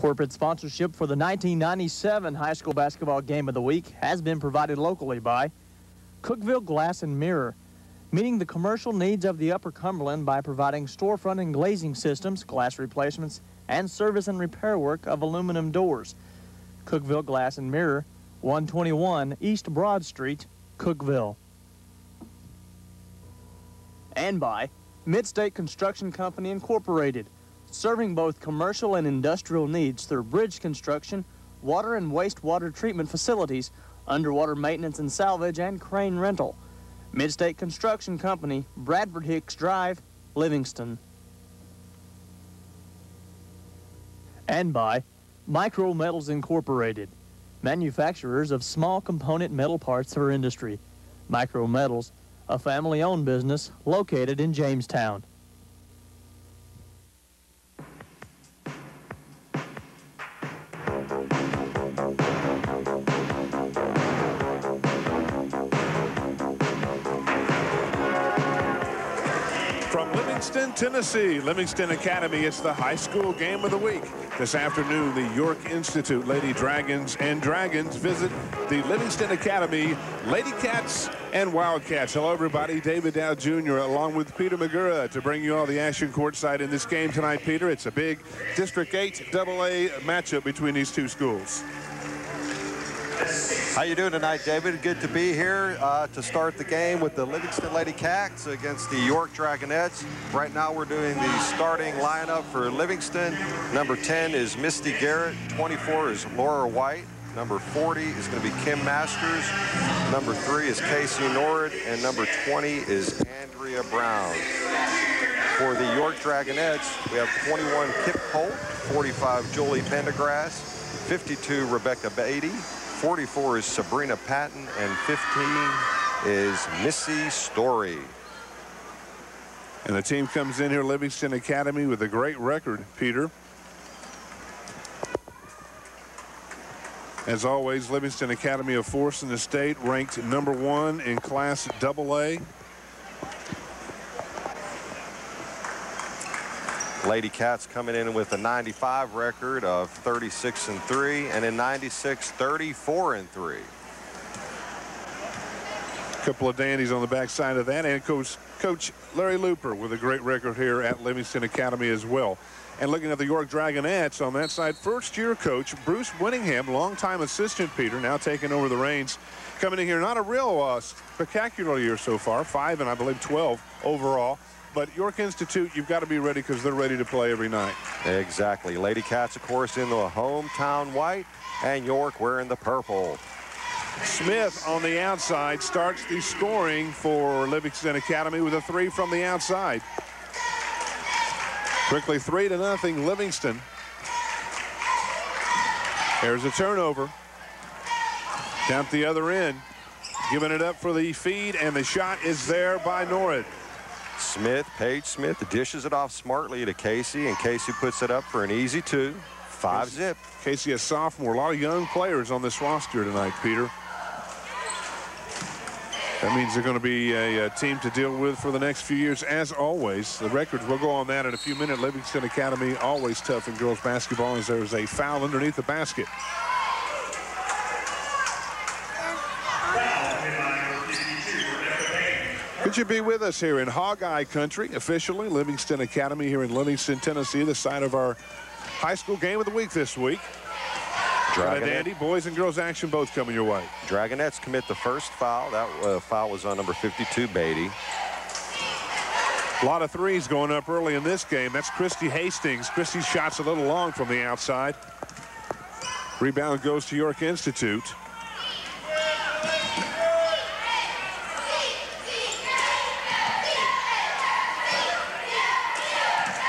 Corporate sponsorship for the 1997 High School Basketball Game of the Week has been provided locally by Cookeville Glass and Mirror, meeting the commercial needs of the Upper Cumberland by providing storefront and glazing systems, glass replacements, and service and repair work of aluminum doors. Cookeville Glass and Mirror, 121 East Broad Street, Cookeville. And by Midstate Construction Company Incorporated, serving both commercial and industrial needs through bridge construction, water and wastewater treatment facilities, underwater maintenance and salvage, and crane rental. Midstate Construction Company, Bradford Hicks Drive, Livingston. And by Micro Metals Incorporated, manufacturers of small component metal parts for industry. Micro Metals, a family-owned business located in Jamestown. Tennessee. Livingston Academy, it's the high school game of the week. This afternoon, the York Institute Lady Dragons and Dragons visit the Livingston Academy Lady Cats and Wildcats. Hello, everybody. David Dow Jr. along with Peter Magura to bring you all the action courtside in this game tonight, Peter. It's a big District 8 AA matchup between these two schools. How you doing tonight, David? Good to be here uh, to start the game with the Livingston Lady Cats against the York Dragonettes. Right now we're doing the starting lineup for Livingston. Number 10 is Misty Garrett. 24 is Laura White. Number 40 is going to be Kim Masters. Number 3 is Casey Norrid. And number 20 is Andrea Brown. For the York Dragonettes, we have 21 Kip Holt, 45 Julie Pendergrass, 52 Rebecca Beatty, 44 is Sabrina Patton, and 15 is Missy Story. And the team comes in here, Livingston Academy, with a great record, Peter. As always, Livingston Academy of Force in the state, ranked number one in Class AA. Lady Cats coming in with a 95 record of 36 and 3 and in 96 34 and 3. A couple of dandies on the backside of that and coach coach Larry Looper with a great record here at Livingston Academy as well. And looking at the York Dragonettes on that side, first year coach Bruce Winningham, longtime assistant Peter, now taking over the reins. Coming in here, not a real uh, spectacular year so far, five and I believe 12 overall. But York Institute, you've got to be ready because they're ready to play every night. Exactly. Lady Cats, of course, in the hometown white, and York wearing the purple. Smith on the outside starts the scoring for Livingston Academy with a three from the outside. Quickly three to nothing Livingston. There's a turnover. Down at the other end. Giving it up for the feed and the shot is there by Norrid. Smith, Paige Smith, dishes it off smartly to Casey, and Casey puts it up for an easy two. Five Casey, zip. Casey, a sophomore. A lot of young players on this roster tonight, Peter. That means they're going to be a, a, team to deal with for the next few years, as always. The records, we'll go on that in a few minutes. Livingston Academy, always tough in girls basketball as there's a foul underneath the basket. Could you be with us here in Hog-Eye Country, officially, Livingston Academy here in Livingston, Tennessee, the site of our high school game of the week this week. Dragon Dandy, boys and girls action both coming your way. Dragonettes commit the first foul. That uh, foul was on number 52, Beatty. A lot of threes going up early in this game. That's Christy Hastings. Christy's shot's a little long from the outside. Rebound goes to York Institute.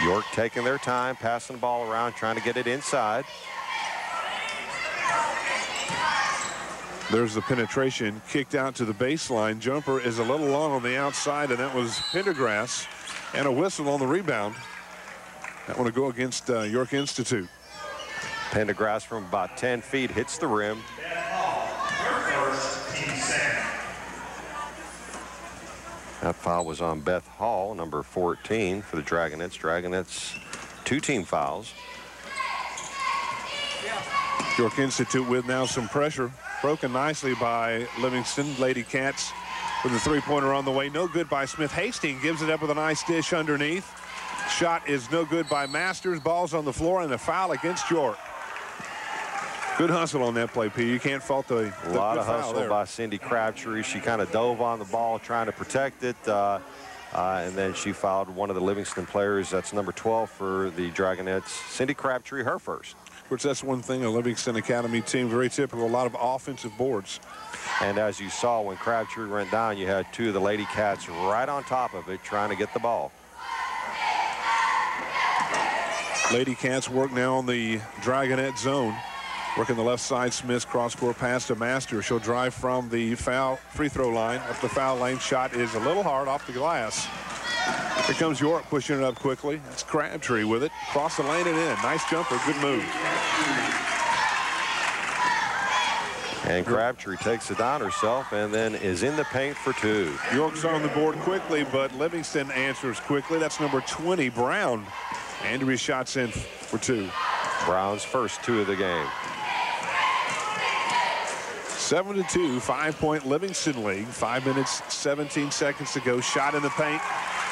York taking their time, passing the ball around, trying to get it inside. There's the penetration kicked out to the baseline. Jumper is a little long on the outside, and that was Pendergrass. And a whistle on the rebound. That one to go against uh, York Institute. Pendergrass from about 10 feet hits the rim. That foul was on Beth Hall, number 14 for the Dragonettes. Dragonettes, two team fouls. York Institute with now some pressure. Broken nicely by Livingston. Lady Cats with a three-pointer on the way. No good by Smith. Hastings gives it up with a nice dish underneath. Shot is no good by Masters. Ball's on the floor and a foul against York. Good hustle on that play, P. You can't fault the, the A lot of hustle there. by Cindy Crabtree. She kind of dove on the ball trying to protect it. Uh, uh, and then she fouled one of the Livingston players. That's number 12 for the Dragonettes. Cindy Crabtree, her first. Of course, that's one thing, a Livingston Academy team, very typical, a lot of offensive boards. And as you saw, when Crabtree went down, you had two of the Lady Cats right on top of it trying to get the ball. Lady Cats work now on the Dragonette zone. Working the left side, Smith's cross-court pass to Master. She'll drive from the foul free throw line up the foul lane. Shot is a little hard off the glass. Here comes York pushing it up quickly. That's Crabtree with it. Cross the lane and in. Nice jumper. Good move. And Crabtree takes it down herself and then is in the paint for two. York's on the board quickly, but Livingston answers quickly. That's number 20, Brown. Andrea shots in for two. Brown's first two of the game. 7 to 2, five point Livingston lead. Five minutes, 17 seconds to go. Shot in the paint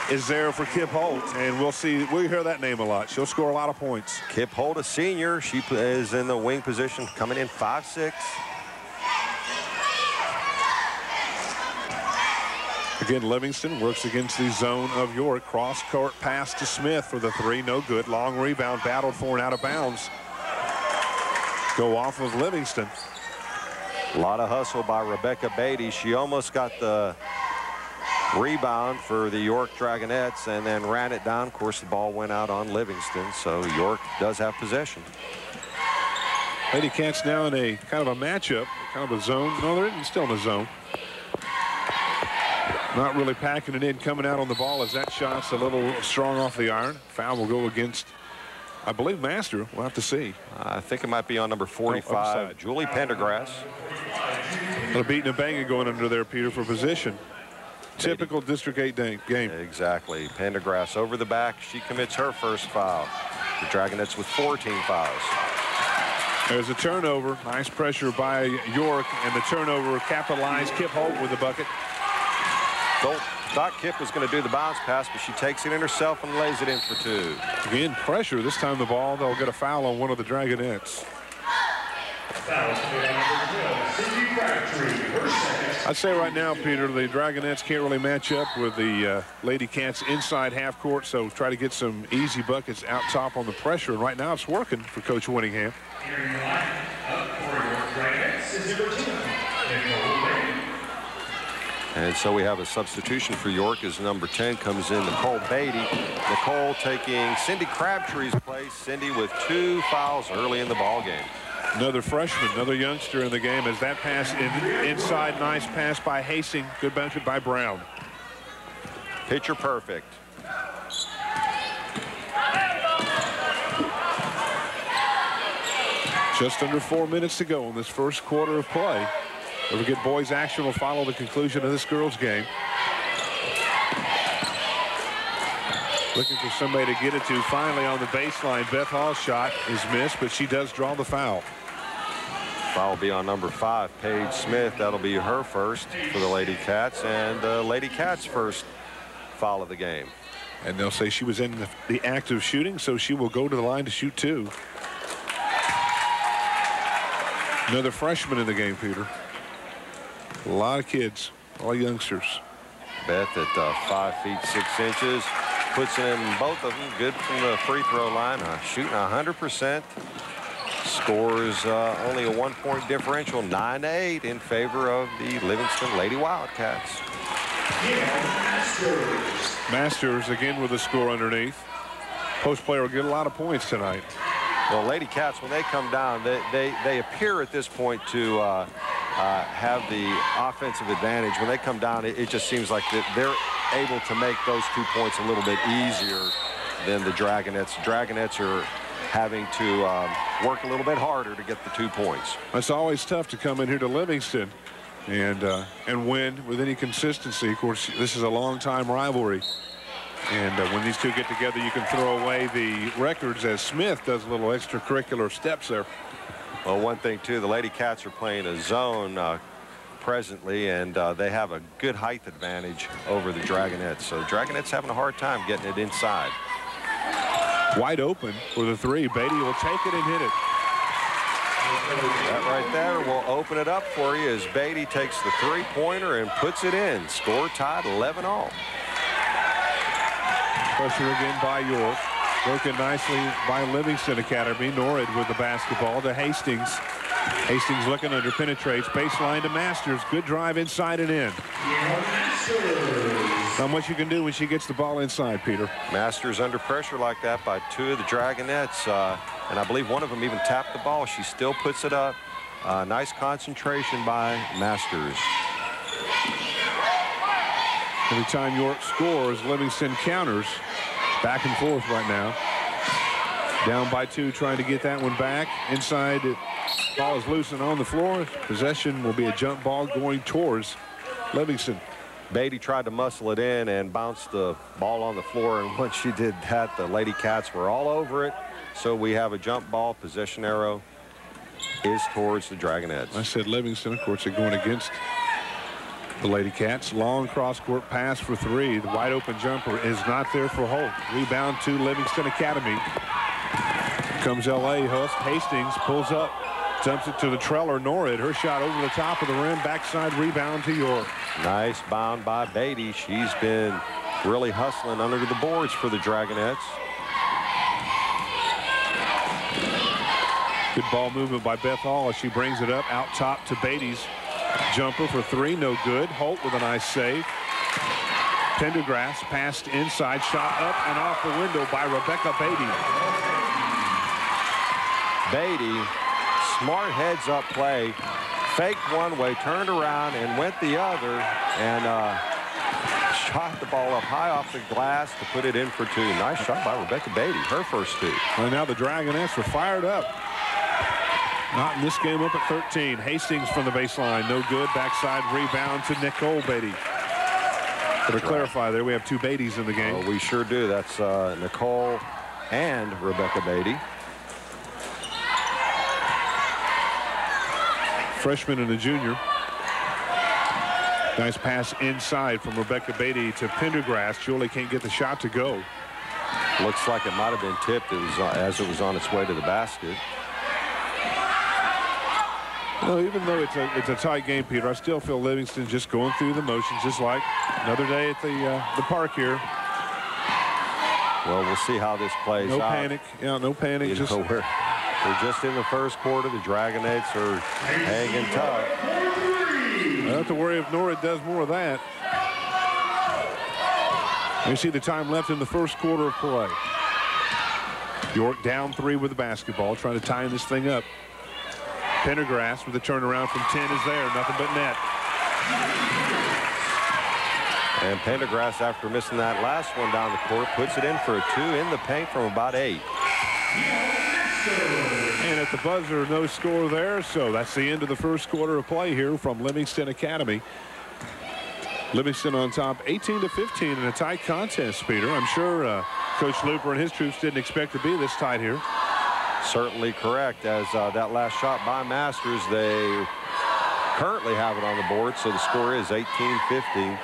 is there for Kip Holt. And we'll see, we'll hear that name a lot. She'll score a lot of points. Kip Holt, a senior. She is in the wing position, coming in five six. Again, Livingston works against the zone of York. Cross court pass to Smith for the three. No good. Long rebound battled for and out of bounds. Go off of Livingston. A lot of hustle by Rebecca Beatty. She almost got the rebound for the York Dragonettes and then ran it down. Of course, the ball went out on Livingston, so York does have possession. Lady Cats now in a kind of a matchup, kind of a zone. No, they're still in a zone. Not really packing it in, coming out on the ball as that shot's a little strong off the iron. Foul will go against I believe Master. We'll have to see. I think it might be on number 45, Julie Pendergrass. A beating and banging going under there, Peter, for position. Typical District 8 game. Exactly. Pendergrass over the back. She commits her first foul. The Dragonettes with 14 fouls. There's a turnover. Nice pressure by York, and the turnover capitalized. Kip Holt with the bucket. Holt thought Kip was going to do the bounce pass, but she takes it in herself and lays it in for two. Again, pressure. This time the ball, they'll get a foul on one of the Dragonettes. I'd say right now, Peter, the Dragonettes can't really match up with the uh, Lady Cats inside half court, so try to get some easy buckets out top on the pressure. And right now it's working for Coach Winningham. And so we have a substitution for York as number 10 comes in, Nicole Beatty. Nicole taking Cindy Crabtree's place. Cindy with two fouls early in the ball game. Another freshman, another youngster in the game as that pass in, inside, nice pass by Hastings. Good benefit by Brown. Pitcher perfect. Just under four minutes to go in this first quarter of play. Don't forget, boys action will follow the conclusion of this girls game. Looking for somebody to get it to. Finally on the baseline, Beth Hall's shot is missed, but she does draw the foul. Foul will be on number five, Paige Smith. That'll be her first for the Lady Cats, and uh, Lady Cats first foul of the game. And they'll say she was in the, the act of shooting, so she will go to the line to shoot two. Another freshman in the game, Peter. A lot of kids, all youngsters. Beth at uh, five feet six inches puts in both of them good from the free throw line. Uh, shooting 100 percent. Scores uh, only a one point differential 9 to 8 in favor of the Livingston Lady Wildcats. Masters again with a score underneath. Post player will get a lot of points tonight. Well Lady Cats when they come down they they, they appear at this point to uh, uh, have the offensive advantage. When they come down, it, it just seems like they're able to make those two points a little bit easier than the Dragonettes. Dragonettes are having to um, work a little bit harder to get the two points. It's always tough to come in here to Livingston and uh, and win with any consistency. Of course, this is a long time rivalry. And uh, when these two get together, you can throw away the records as Smith does a little extracurricular steps there. Well, one thing, too, the Lady Cats are playing a zone uh, presently, and uh, they have a good height advantage over the Dragonettes. So Dragonettes having a hard time getting it inside. Wide open for the three. Beatty will take it and hit it. That right there will open it up for you as Beatty takes the three-pointer and puts it in. Score tied 11 all. Pressure again by York. Broken nicely by Livingston Academy. Norrid with the basketball to Hastings. Hastings looking under penetrates. Baseline to Masters. Good drive inside and in. Not much you can do when she gets the ball inside, Peter. Masters under pressure like that by two of the Dragonettes. Uh, and I believe one of them even tapped the ball. She still puts it up. Uh, nice concentration by Masters. Every time York scores, Livingston counters. Back and forth right now. Down by two, trying to get that one back. Inside, ball is loose and on the floor. Possession will be a jump ball going towards Livingston. Beatty tried to muscle it in and bounce the ball on the floor. And once she did that, the Lady Cats were all over it. So we have a jump ball. Possession arrow is towards the Dragonettes. I said Livingston, of course, they're going against the Lady Cats. Long cross-court pass for three. The wide open jumper is not there for Holt. Rebound to Livingston Academy. Comes L.A. Hust. Hastings pulls up. Dumps it to the Treller. Norrid. Her shot over the top of the rim. Backside rebound to York. Nice bound by Beatty. She's been really hustling under the boards for the Dragonettes. Good ball movement by Beth Hall as she brings it up out top to Beatty's Jumper for three, no good. Holt with a nice save. Pendergrass passed inside, shot up and off the window by Rebecca Beatty. Beatty, smart heads-up play, faked one way, turned around and went the other, and uh, shot the ball up high off the glass to put it in for two. Nice shot by Rebecca Beatty, her first two. And now the Dragonettes are fired up. Not in this game up at 13. Hastings from the baseline. No good. Backside rebound to Nicole Beatty. But to clarify there, we have two Beatties in the game. Well, we sure do. That's uh, Nicole and Rebecca Beatty. Freshman and a junior. Nice pass inside from Rebecca Beatty to Pendergrass. Julie can't get the shot to go. Looks like it might have been tipped it was, uh, as it was on its way to the basket. No, even though it's a it's a tight game, Peter, I still feel Livingston just going through the motions, just like another day at the uh, the park here. Well, we'll see how this plays no out. panic. Yeah, no panic. You just know, we're, we're just in the first quarter. The Dragonettes are hanging tough. I don't have to worry if Norrid does more of that. You see the time left in the first quarter of play. York down three with the basketball, trying to tie this thing up. Pendergrass with the turnaround from 10 is there. Nothing but net. And Pendergrass, after missing that last one down the court, puts it in for a two in the paint from about eight. And at the buzzer, no score there. So that's the end of the first quarter of play here from Livingston Academy. Livingston on top 18 to 15 in a tight contest, Peter. I'm sure uh, Coach Looper and his troops didn't expect to be this tight here. Certainly correct, as uh, that last shot by Masters, they currently have it on the board, so the score is 18-15.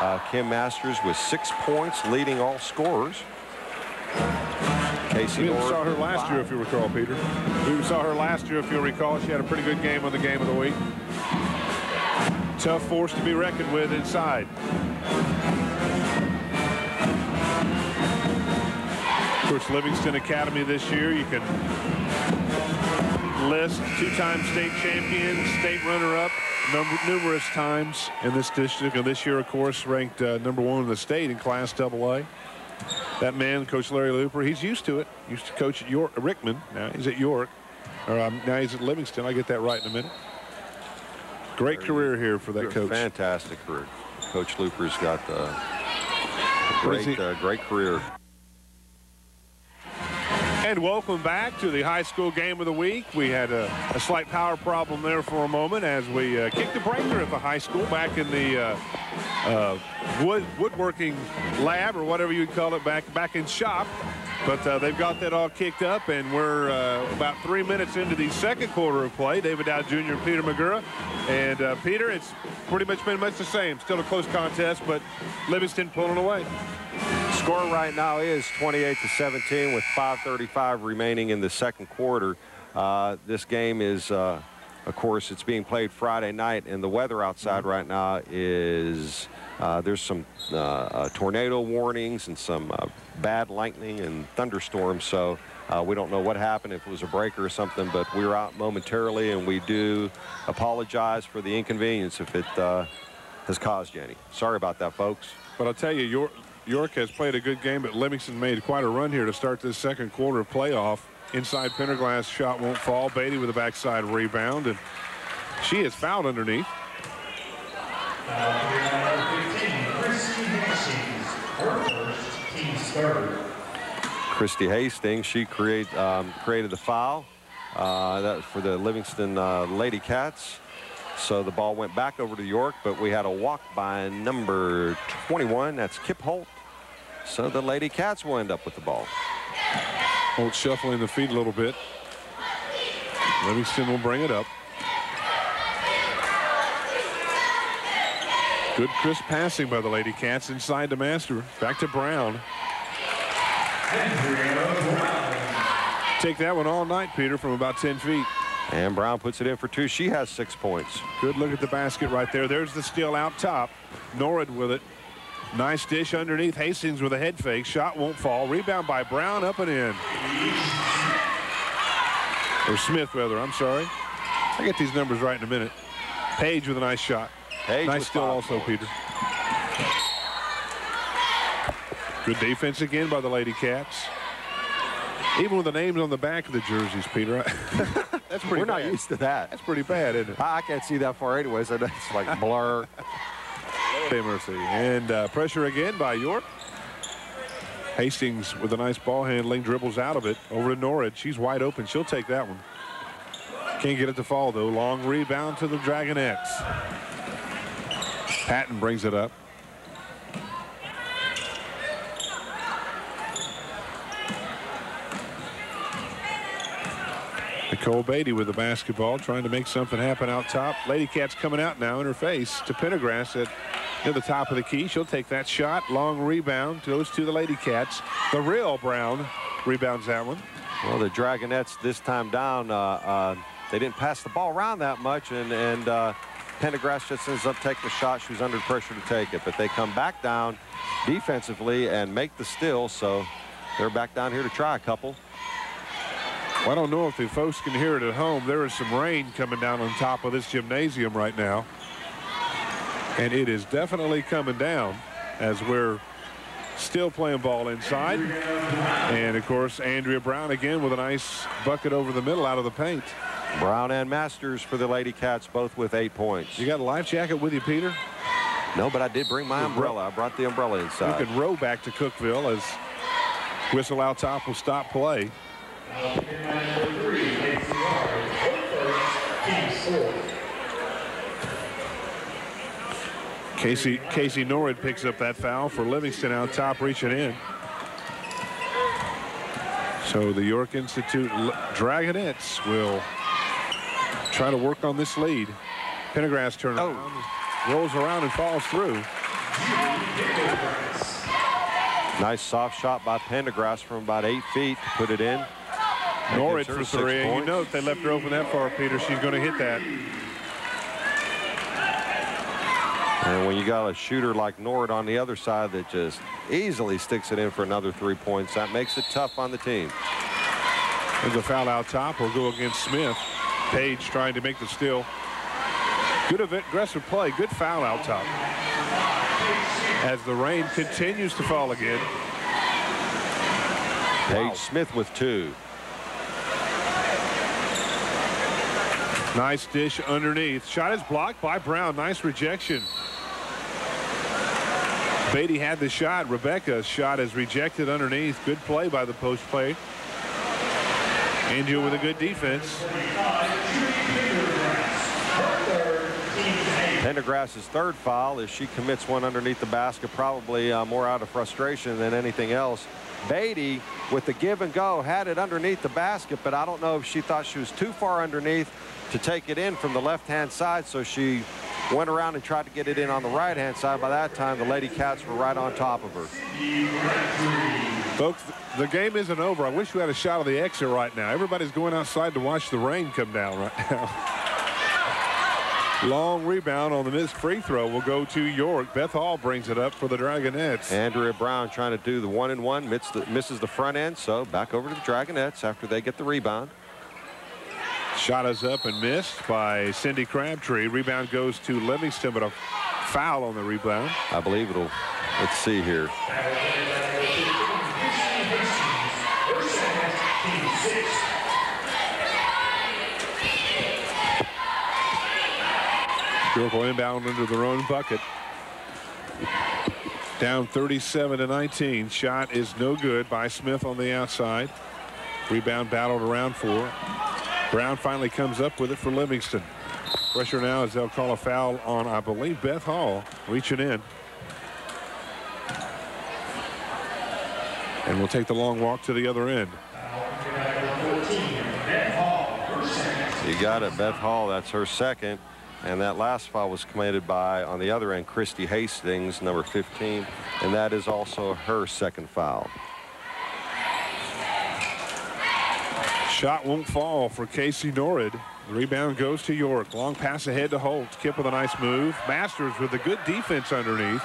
Uh, Kim Masters with six points, leading all scorers. Casey We saw her last five. year, if you recall, Peter. We saw her last year, if you'll recall. She had a pretty good game on the game of the week. Tough force to be reckoned with inside. Of course, Livingston Academy this year, you can list two-time state champion, state runner-up, numerous times in this district. And this year, of course, ranked uh, number one in the state in Class AA. That man, Coach Larry Looper, he's used to it. Used to coach at York, Rickman. Now he's at York. Or um, now he's at Livingston. I'll get that right in a minute. Great career here for that coach. Fantastic career. Coach Looper's got uh, a great, uh, great career. And welcome back to the high school game of the week. We had a, a slight power problem there for a moment as we uh, kicked the breaker at the high school back in the uh, uh, wood woodworking lab or whatever you'd call it back back in shop. But uh, they've got that all kicked up, and we're uh, about three minutes into the second quarter of play. David Dow Jr. and Peter Magura. And uh, Peter, it's pretty much been much the same. Still a close contest, but Livingston pulling away. Score right now is 28 to 17 with 5.35 remaining in the second quarter. Uh, this game is, uh, of course, it's being played Friday night, and the weather outside right now is uh, there's some uh, uh, tornado warnings and some uh, bad lightning and thunderstorms. So we don't know what happened, if it was a breaker or something, but we are out momentarily, and we do apologize for the inconvenience if it has caused you any. Sorry about that, folks. But I'll tell you, your York has played a good game, but Livingston made quite a run here to start this second quarter of playoff. Inside Pendergrass shot won't fall. Beatty with a backside rebound, and she is fouled underneath. Christy Hastings she create, um, created the foul uh, that for the Livingston uh, Lady Cats. So the ball went back over to York, but we had a walk by number 21. That's Kip Holt. So the Lady Cats will end up with the ball. Holt shuffling the feet a little bit. Livingston will bring it up. Good crisp passing by the Lady Cats inside the master. Back to Brown. Take that one all night, Peter, from about 10 feet. And Brown puts it in for two. She has six points. Good look at the basket right there. There's the steal out top. Norrid with it. Nice dish underneath. Hastings with a head fake. Shot won't fall. Rebound by Brown up and in. Or Smith, rather. I'm sorry. I get these numbers right in a minute. Paige with a nice shot. Paige nice steal also, Peter. Good defense again by the Lady Cats. Even with the names on the back of the jerseys, Peter. That's pretty We're bad. not used to that. That's pretty bad, isn't it? I can't see that far anyway, so it's like blur. Mercy. And uh, pressure again by York. Hastings with a nice ball handling, dribbles out of it over to Norrid. She's wide open. She'll take that one. Can't get it to fall, though. Long rebound to the Dragonettes. Patton brings it up. Nicole Beatty with the basketball, trying to make something happen out top. Lady Cat's coming out now in her face to Pendergrass at near the top of the key. She'll take that shot. Long rebound goes to the Lady Cats. The real Brown rebounds that one. Well, the Dragonettes this time down, uh, uh, they didn't pass the ball around that much, and, and uh, Pendergrass just ends up taking the shot. She was under pressure to take it, but they come back down defensively and make the steal, so they're back down here to try a couple. Well, I don't know if the folks can hear it at home. There is some rain coming down on top of this gymnasium right now. And it is definitely coming down as we're still playing ball inside. And, of course, Andrea Brown again with a nice bucket over the middle out of the paint. Brown and Masters for the Lady Cats, both with eight points. You got a life jacket with you, Peter? No, but I did bring my umbrella. I brought the umbrella inside. You can row back to Cookeville as whistle out top will stop play. Casey Casey Norrid picks up that foul for Livingston out top reaching in. So the York Institute Dragonettes will try to work on this lead. Pendergrass turn oh. rolls around and falls through. Nice soft shot by Pendergrass from about eight feet to put it in. Norrid for three. You note they left her open that far, Peter. She's going to hit that. And when you got a shooter like Nord on the other side that just easily sticks it in for another three points, that makes it tough on the team. There's a foul out top. We'll go against Smith. Paige trying to make the steal. Good aggressive play. Good foul out top. As the rain continues to fall again. Paige wow. Smith with two. Nice dish underneath. Shot is blocked by Brown. Nice rejection. Beatty had the shot. Rebecca's shot is rejected underneath. Good play by the post play. Angel with a good defense. Pendergrass's third foul as she commits one underneath the basket, probably uh, more out of frustration than anything else. Beatty, with the give and go, had it underneath the basket, but I don't know if she thought she was too far underneath to take it in from the left-hand side, so she went around and tried to get it in on the right-hand side. By that time, the Lady Cats were right on top of her. Folks, the game isn't over. I wish we had a shot of the exit right now. Everybody's going outside to watch the rain come down right now. Long rebound on the missed free throw will go to York. Beth Hall brings it up for the Dragonettes. Andrea Brown trying to do the one and one, misses the front end, so back over to the Dragonettes after they get the rebound. Shot is up and missed by Cindy Crabtree. Rebound goes to Livingston, but a foul on the rebound. I believe it'll, let's see here. Circle inbound into their own bucket. Down 37 to 19. Shot is no good by Smith on the outside. Rebound battled around for. Brown finally comes up with it for Livingston. Pressure now as they'll call a foul on, I believe, Beth Hall reaching in. And we'll take the long walk to the other end. You got it, Beth Hall. That's her second. And that last foul was committed by, on the other end, Christy Hastings, number 15. And that is also her second foul. Shot won't fall for Casey Norrid. The rebound goes to York. Long pass ahead to Holt. Kip with a nice move. Masters with a good defense underneath.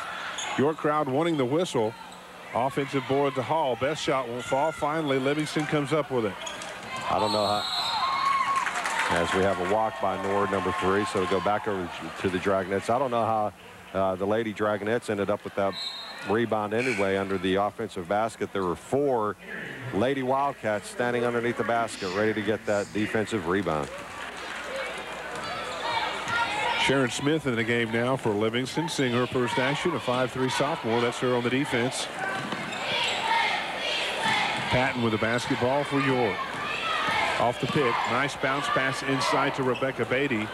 York crowd wanting the whistle. Offensive board to Hall. Best shot won't fall. Finally, Livingston comes up with it. I don't know how as we have a walk by Nord, number three. So to go back over to the Dragonettes. I don't know how uh, the Lady Dragonettes ended up with that rebound anyway under the offensive basket. There were four Lady Wildcats standing underneath the basket ready to get that defensive rebound. Sharon Smith in the game now for Livingston, seeing her first action, a 5-3 sophomore. That's her on the defense. Patton with the basketball for York. Off the pick. Nice bounce pass inside to Rebecca Beatty.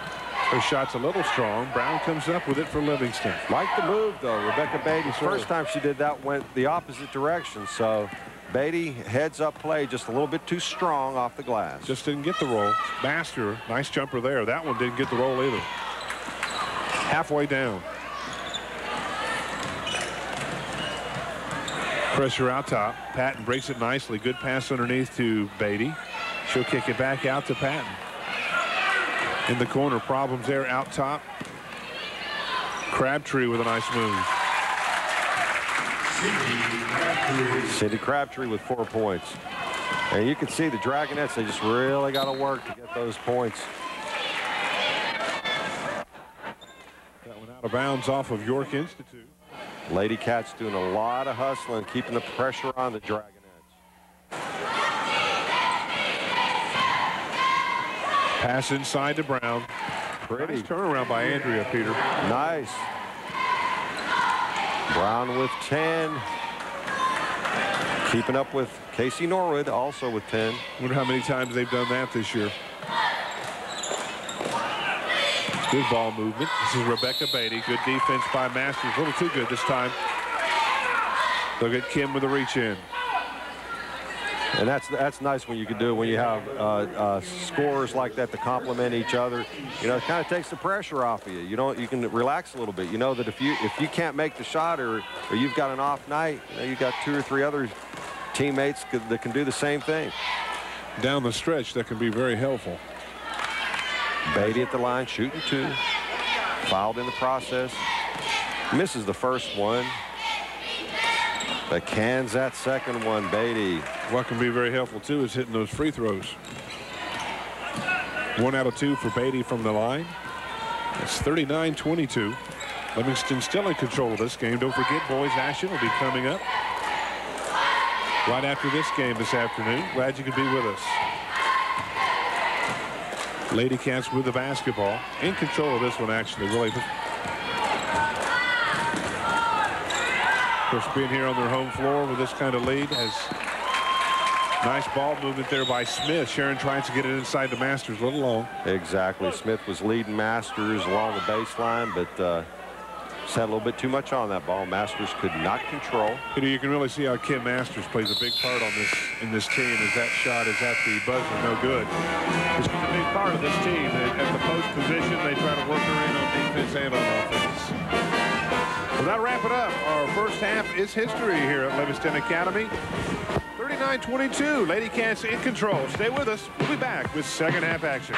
Her shot's a little strong. Brown comes up with it for Livingston. Like the move, though. Rebecca Beatty, first time she did that, went the opposite direction. So Beatty heads up play just a little bit too strong off the glass. Just didn't get the roll. Master, nice jumper there. That one didn't get the roll either. Halfway down. Pressure out top. Patton breaks it nicely. Good pass underneath to Beatty. She'll kick it back out to Patton. In the corner, problems there out top. Crabtree with a nice move. Cindy Crabtree with four points. And you can see the Dragonettes, they just really got to work to get those points. That one out of bounds off of York Institute. Lady Cats doing a lot of hustling, keeping the pressure on the Dragon. Pass inside to Brown. Pretty. Nice turnaround by Andrea, Peter. Nice. Brown with 10. Keeping up with Casey Norwood, also with 10. Wonder how many times they've done that this year. Good ball movement. This is Rebecca Beatty. Good defense by Masters. A little too good this time. Look at Kim with a reach in. And that's that's nice when you can do it when you have uh, uh, scorers like that to complement each other. You know, it kind of takes the pressure off of you. You know, you can relax a little bit. You know that if you if you can't make the shot or or you've got an off night, you know, you've got two or three other teammates that can do the same thing. Down the stretch, that can be very helpful. Beatty at the line, shooting two. Fouled in the process. Misses the first one. But cans that second one, Beatty. What can be very helpful, too, is hitting those free throws. One out of two for Beatty from the line. It's 39-22. Livingston still in control of this game. Don't forget, boys action will be coming up right after this game this afternoon. Glad you could be with us. Lady Cats with the basketball. In control of this one, actually. Really Of course, being here on their home floor with this kind of lead has Nice ball movement there by Smith. Sharon tries to get it inside the Masters a little long. Exactly. Smith was leading Masters along the baseline, but uh, just had a little bit too much on that ball. Masters could not control. Peter, you can really see how Kim Masters plays a big part on this in this team as that shot is at the buzzer, no good. She's a big part of this team. At the post position, they try to work her in on defense and on offense. Well, that'll wrap it up. Our first half is history here at Livingston Academy. 39-22, Lady Cats in control. Stay with us. We'll be back with second half action.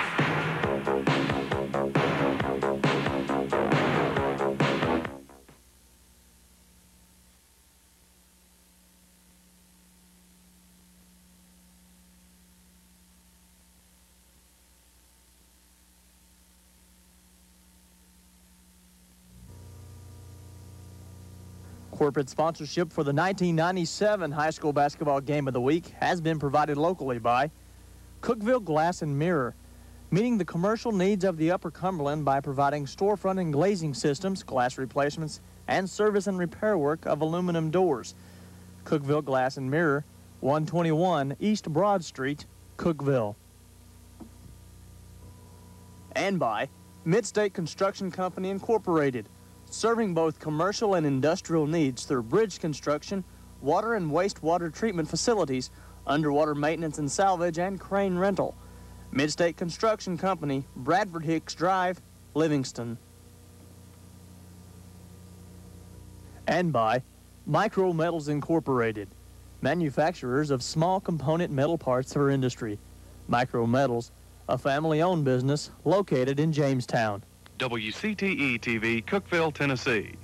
Corporate sponsorship for the 1997 high school basketball game of the week has been provided locally by Cookeville Glass and Mirror, meeting the commercial needs of the Upper Cumberland by providing storefront and glazing systems, glass replacements, and service and repair work of aluminum doors. Cookeville Glass and Mirror, 121 East Broad Street, Cookeville. And by Midstate Construction Company Incorporated, serving both commercial and industrial needs through bridge construction, water and wastewater treatment facilities, underwater maintenance and salvage, and crane rental. Midstate Construction Company, Bradford Hicks Drive, Livingston. And by Micro Metals Incorporated, manufacturers of small component metal parts for industry. Micro Metals, a family-owned business located in Jamestown. WCTE TV, Cookeville, Tennessee.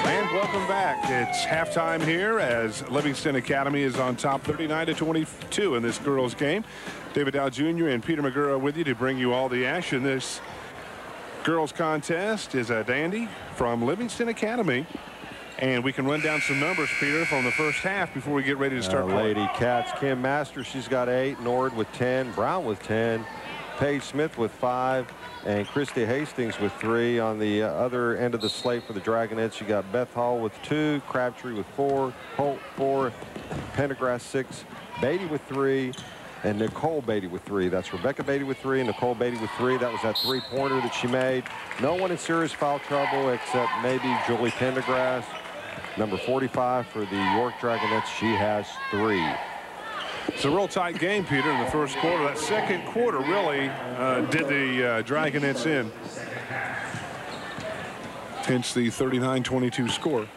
And welcome back. It's halftime here as Livingston Academy is on top 39 to 22 in this girls game. David Dow Jr. and Peter McGurra with you to bring you all the action. This girls contest is a dandy from Livingston Academy. And we can run down some numbers, Peter, from the first half before we get ready to start. Uh, Lady Cats, Kim Masters, she's got eight. Nord with 10. Brown with 10. Paige Smith with five. And Christy Hastings with three. On the uh, other end of the slate for the Dragonettes, you got Beth Hall with two. Crabtree with four. Holt four. Pendergrass six. Beatty with three. And Nicole Beatty with three. That's Rebecca Beatty with three and Nicole Beatty with three. That was that three-pointer that she made. No one in serious foul trouble except maybe Julie Pendergrass. Number 45 for the York Dragonettes, she has three. It's a real tight game, Peter, in the first quarter. That second quarter really uh, did the uh, Dragonettes in. Hence the 39-22 score.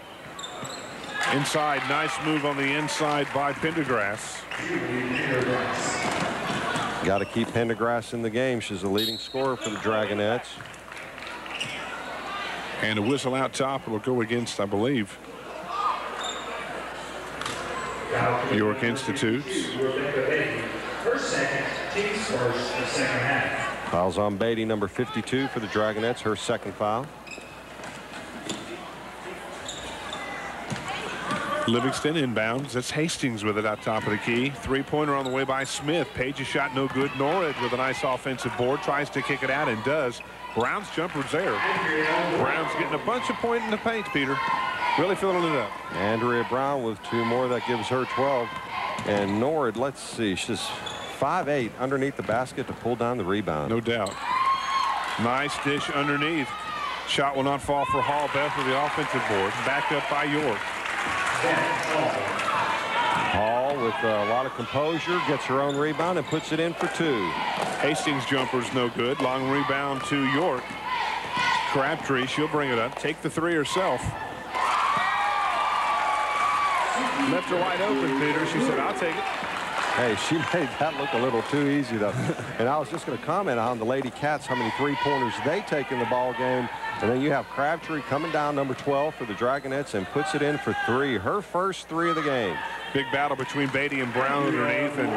Inside, nice move on the inside by Pendergrass. Got to keep Pendergrass in the game. She's the leading scorer for the Dragonettes. And a whistle out top It will go against, I believe, York Institutes. Fouls on Beatty, number 52 for the Dragonettes, her second foul. Livingston inbounds. That's Hastings with it out top of the key. Three-pointer on the way by Smith. Paige's shot no good. Norridge with a nice offensive board. Tries to kick it out and does. Brown's jumper's there. Brown's getting a bunch of point in the paint, Peter. Really filling it up. Andrea Brown with two more. That gives her 12. And Nord, let's see, she's 5'8", underneath the basket to pull down the rebound. No doubt. Nice dish underneath. Shot will not fall for Hall. Beth with the offensive board. Backed up by York. Hall with a lot of composure gets her own rebound and puts it in for two. Hastings jumper's no good. Long rebound to York. Crabtree, she'll bring it up. Take the three herself. Left her wide open, Peter. She said, I'll take it. Hey, she made that look a little too easy, though. and I was just going to comment on the Lady Cats, how many three-pointers they take in the ball game. And then you have Crabtree coming down number 12 for the Dragonettes and puts it in for three. Her first three of the game. Big battle between Beatty and Brown underneath. And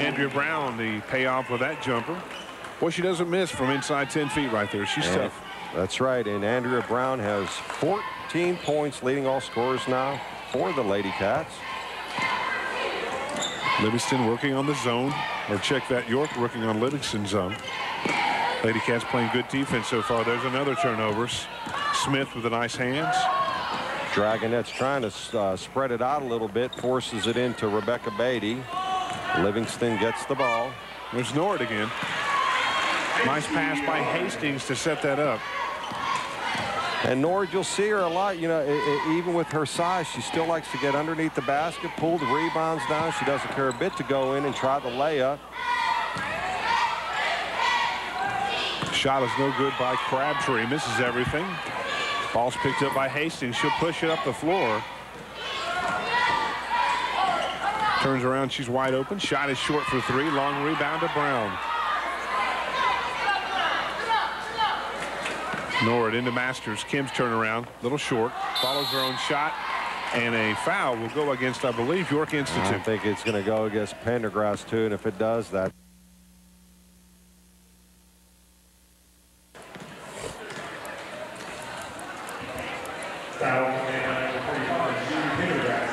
Andrea Brown, the payoff with that jumper. Well, she doesn't miss from inside 10 feet right there. She's and tough. That's right. And Andrea Brown has 14 points, leading all scorers now for the Lady Cats. Livingston working on the zone. Or check that, York working on Livingston zone. Lady Cats playing good defense so far. There's another turnovers. Smith with the nice hands. Dragonettes trying to uh, spread it out a little bit, forces it into Rebecca Beatty. Livingston gets the ball. There's Nord again. Nice pass by Hastings to set that up. And Nord, you'll see her a lot. You know, even with her size, she still likes to get underneath the basket, pull the rebounds down. She doesn't care a bit to go in and try the layup. Shot is no good by Crabtree. Misses everything. Ball's picked up by Hastings. She'll push it up the floor. Turns around. She's wide open. Shot is short for three. Long rebound to Brown. Nord into Masters. Kim's turnaround. Little short. Follows her own shot. And a foul will go against, I believe, York Institute. I think it's going to go against Pendergrass, too. And if it does, that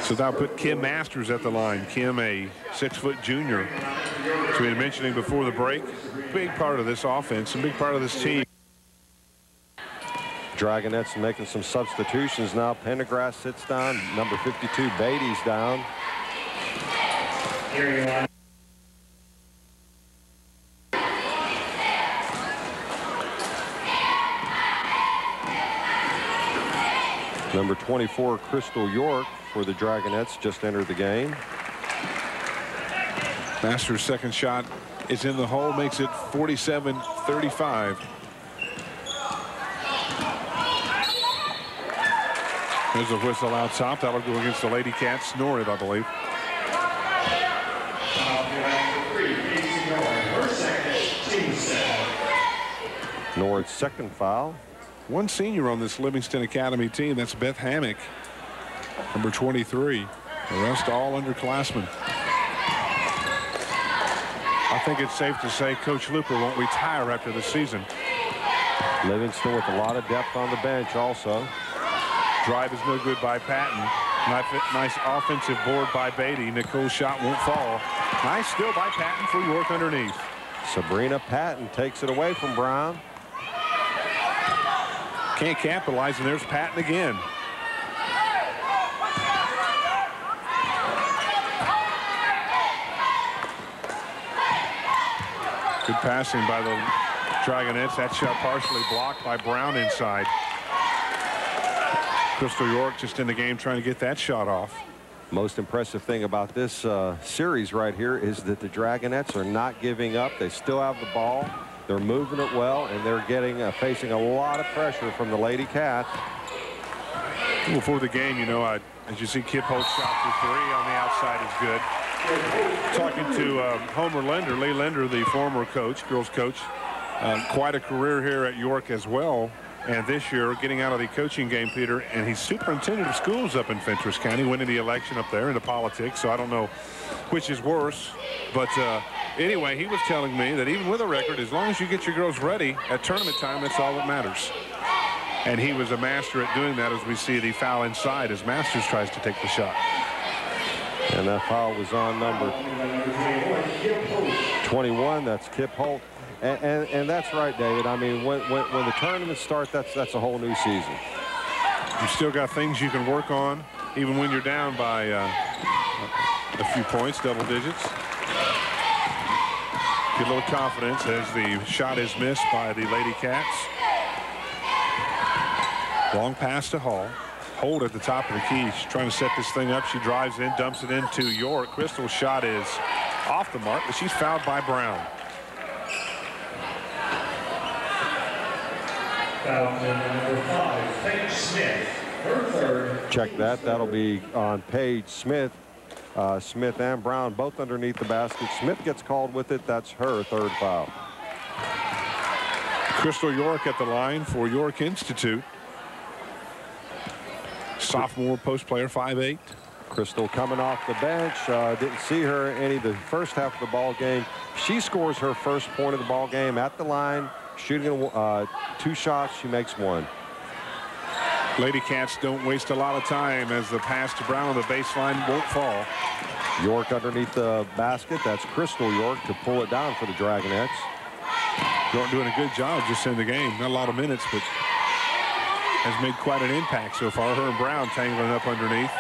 So that'll put Kim Masters at the line. Kim, a six-foot junior. So we had mentioning before the break, big part of this offense and big part of this team. Dragonettes making some substitutions now. Pendergrass sits down. Number 52, Beatty's down. Number 24, Crystal York for the Dragonettes just entered the game. Masters' second shot is in the hole, makes it 47-35. There's a whistle out top. That'll go against the Lady Cats. Snored, I believe. Nord's second foul. One senior on this Livingston Academy team. That's Beth Hammock number 23. The rest all underclassmen. I think it's safe to say Coach Looper won't retire after the season. Livingston with a lot of depth on the bench also. Drive is no good by Patton. Nice offensive board by Beatty. Nicole's shot won't fall. Nice still by Patton for York underneath. Sabrina Patton takes it away from Brown. Can't capitalize, and there's Patton again. Good passing by the Dragonettes. That shot partially blocked by Brown inside. Crystal York just in the game trying to get that shot off. Most impressive thing about this uh, series right here is that the Dragonettes are not giving up. They still have the ball. They're moving it well, and they're getting uh, facing a lot of pressure from the Lady Cat. Before the game, you know, I, as you see, Kip Holt's shot for three on the outside is good. Talking to uh, Homer Linder, Lee Linder, the former coach, girls coach, um, quite a career here at York as well. And this year, getting out of the coaching game, Peter, and he's superintendent of schools up in Fentress County, winning the election up there into politics. So I don't know which is worse. But uh, anyway, he was telling me that even with a record, as long as you get your girls ready at tournament time, that's all that matters. And he was a master at doing that as we see the foul inside as Masters tries to take the shot. And that foul was on number 21. That's Kip Holt. And, and, and, that's right, David. I mean, when, when, when the tournaments start, that's, that's a whole new season. You still got things you can work on, even when you're down by uh, a few points, double digits. Get a little confidence as the shot is missed by the Lady Cats. Long pass to Hall. Hold at the top of the key. She's trying to set this thing up. She drives in, dumps it into York. Crystal's shot is off the mark, but she's fouled by Brown. Foul number five, Paige Smith. Her third. Check that. That'll be on Paige Smith. Uh, Smith and Brown both underneath the basket. Smith gets called with it. That's her third foul. Crystal York at the line for York Institute. Sophomore post player, 5'8". Crystal coming off the bench. Uh, didn't see her any the first half of the ball game. She scores her first point of the ball game at the line, shooting uh, two shots. She makes one. Lady Cats don't waste a lot of time as the pass to Brown on the baseline won't fall. York underneath the basket. That's Crystal York to pull it down for the Dragonettes. York doing a good job just in the game. Not a lot of minutes, but has made quite an impact so far. Her and Brown tangling up underneath.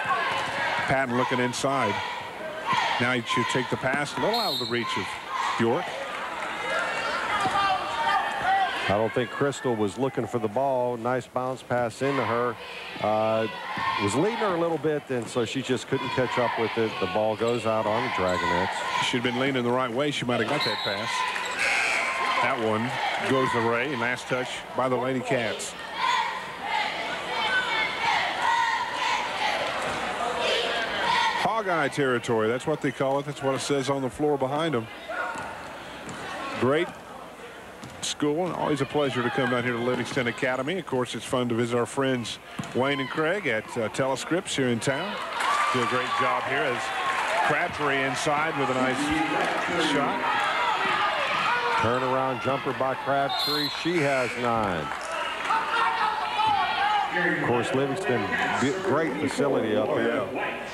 Patton looking inside. Now he should take the pass a little out of the reach of York. I don't think Crystal was looking for the ball. Nice bounce pass into her. Uh, was leading her a little bit, and so she just couldn't catch up with it. The ball goes out on the Dragonettes. She'd been leaning the right way. She might have got that pass. That one goes to Ray. Last touch by the Lady Cats. Hog-eye territory. That's what they call it. That's what it says on the floor behind them. Great school and always a pleasure to come down here to Livingston Academy. Of course, it's fun to visit our friends Wayne and Craig at uh, Telescripts here in town. Do a great job here as Crabtree inside with a nice shot. Turnaround jumper by Crabtree. She has nine. Of course, Livingston, great facility up here.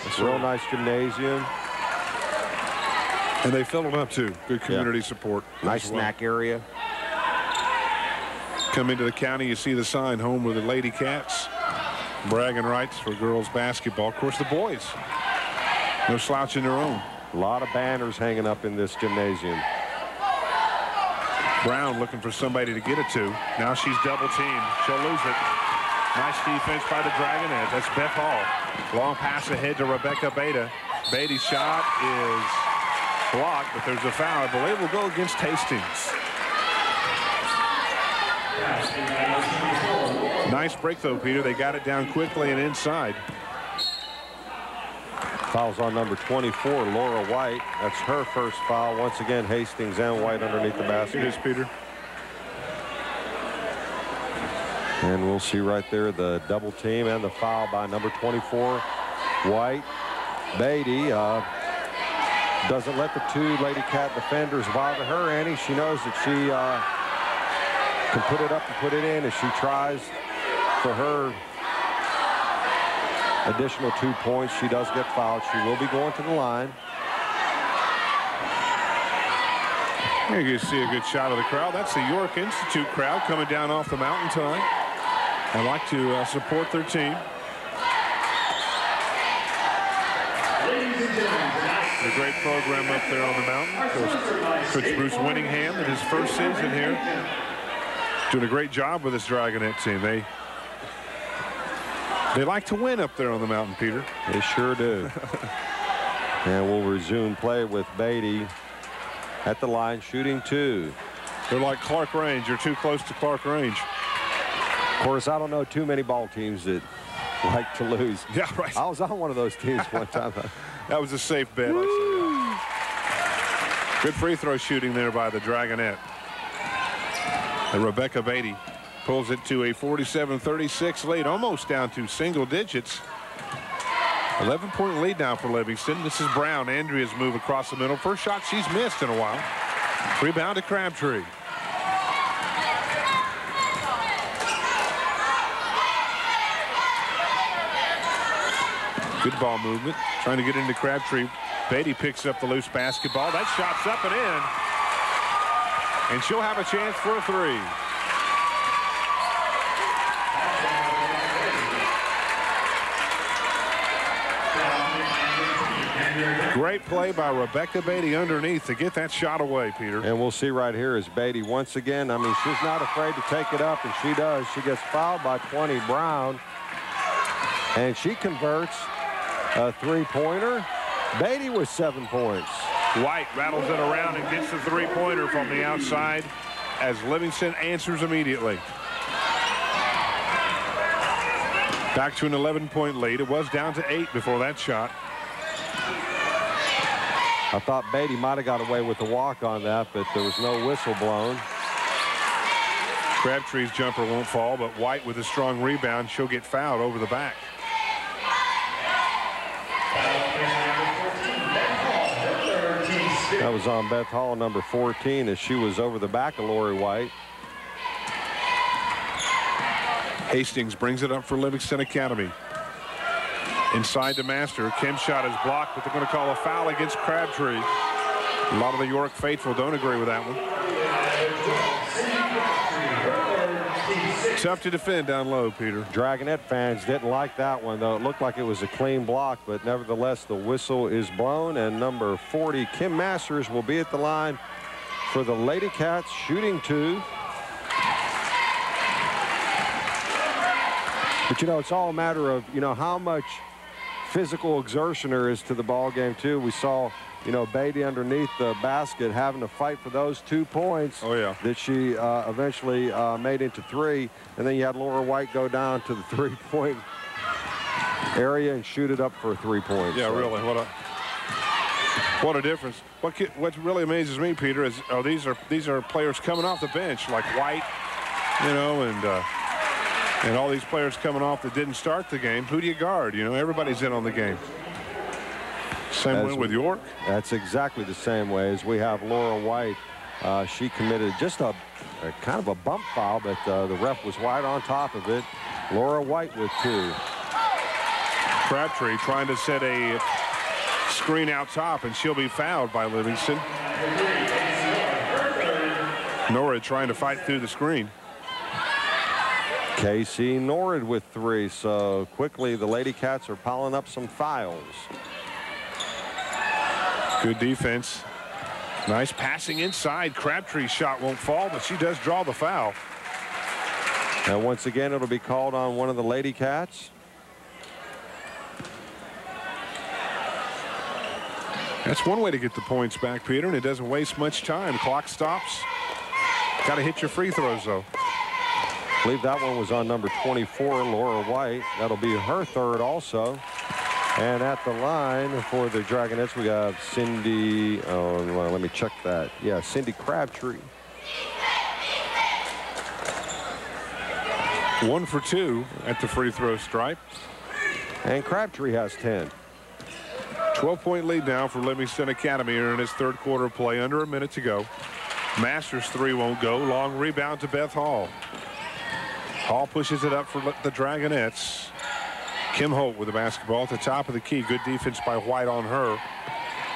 It's a real nice gymnasium. And they fill them up too. Good community yeah. support. Nice well. snack area. Come into the county, you see the sign, home with the Lady Cats. Bragging rights for girls basketball. Of course, the boys. No slouch in their own. A lot of banners hanging up in this gymnasium. Brown looking for somebody to get it to. Now she's double teamed. She'll lose it. Nice defense by the Dragonettes. That's Beth Hall. Long pass ahead to Rebecca Beatty. Beatty's shot is blocked, but there's a foul. I believe will go against Hastings. Nice break, though, Peter. They got it down quickly and inside. Fouls on number 24, Laura White. That's her first foul. Once again, Hastings and White underneath the basket. It is, Peter. And we'll see right there the double team and the foul by number 24, White. Beatty uh, doesn't let the two Lady Cat defenders bother her, Annie. She knows that she uh, can put it up and put it in as she tries for her additional two points. She does get fouled. She will be going to the line. Here you see a good shot of the crowd. That's the York Institute crowd coming down off the mountain tonight. I like to uh, support their team. A great program up there on the mountain. Coach, Coach Bruce Winningham in his first season here doing a great job with this Dragonette team. They they like to win up there on the mountain, Peter. They sure do. and we'll resume play with Beatty at the line, shooting two. They're like Clarkrange. You're too close to Clarkrange. Of course, I don't know too many ball teams that like to lose. Yeah, right. I was on one of those teams one time. that was a safe bet. Good free throw shooting there by the Dragonette. And Rebecca Beatty pulls it to a 47-36 lead, almost down to single digits. 11-point lead now for Livingston. This is Brown. Andrea's move across the middle. First shot she's missed in a while. Rebound to Crabtree. Good ball movement. Trying to get into Crabtree. Beatty picks up the loose basketball. That shot's up and in. And she'll have a chance for a three. Great play by Rebecca Beatty underneath to get that shot away, Peter. And we'll see right here is Beatty once again. I mean, she's not afraid to take it up, and she does. She gets fouled by 20 Brown, and she converts a three-pointer. Beatty with seven points. White rattles it around and gets the three-pointer from the outside as Livingston answers immediately. Back to an 11-point lead. It was down to eight before that shot. I thought Beatty might have got away with the walk on that, but there was no whistle blown. Crabtree's jumper won't fall, but White with a strong rebound, she'll get fouled over the back. That was on Beth Hall, number 14, as she was over the back of Lori White. Hastings brings it up for Livingston Academy. Inside to Master. Kim's shot is blocked, but they're going to call a foul against Crabtree. A lot of the York faithful don't agree with that one. Tough to defend down low, Peter. Dragonette fans didn't like that one, though. It looked like it was a clean block, but nevertheless, the whistle is blown, and number 40, Kim Masters, will be at the line for the Lady Cats shooting two. But, you know, it's all a matter of, you know, how much physical exertion there is to the ball game, too. We saw you know, Beatty underneath the basket having to fight for those two points oh, yeah. that she uh, eventually uh, made into three. And then you had Laura White go down to the three-point area and shoot it up for three points. Yeah, so. really. What a what a difference. What what really amazes me, Peter, is oh these are these are players coming off the bench like White, you know, and uh, and all these players coming off that didn't start the game. Who do you guard? You know, everybody's in on the game. Same way with York? That's exactly the same way as we have Laura White. Uh, she committed just a, a, kind of a bump foul, but uh, the ref was right on top of it. Laura White with two. Crabtree trying to set a screen out top, and she'll be fouled by Livingston. Norrid trying to fight through the screen. Casey Norrid with three. So quickly the Lady Cats are piling up some fouls. Good defense. Nice passing inside. Crabtree's shot won't fall, but she does draw the foul. And once again, it'll be called on one of the Lady Cats. That's one way to get the points back, Peter, and it doesn't waste much time. Clock stops. Got to hit your free throws, though. I believe that one was on number 24, Laura White. That'll be her third also. And at the line for the Dragonettes, we got Cindy. Oh, well, let me check that. Yeah, Cindy Crabtree. One for two at the free throw stripe. And Crabtree has 10. 12-point lead now for Livingston Academy in its third quarter play. Under a minute to go. Masters three won't go. Long rebound to Beth Hall. Hall pushes it up for the Dragonettes. Kim Holt with the basketball at the top of the key. Good defense by White on her.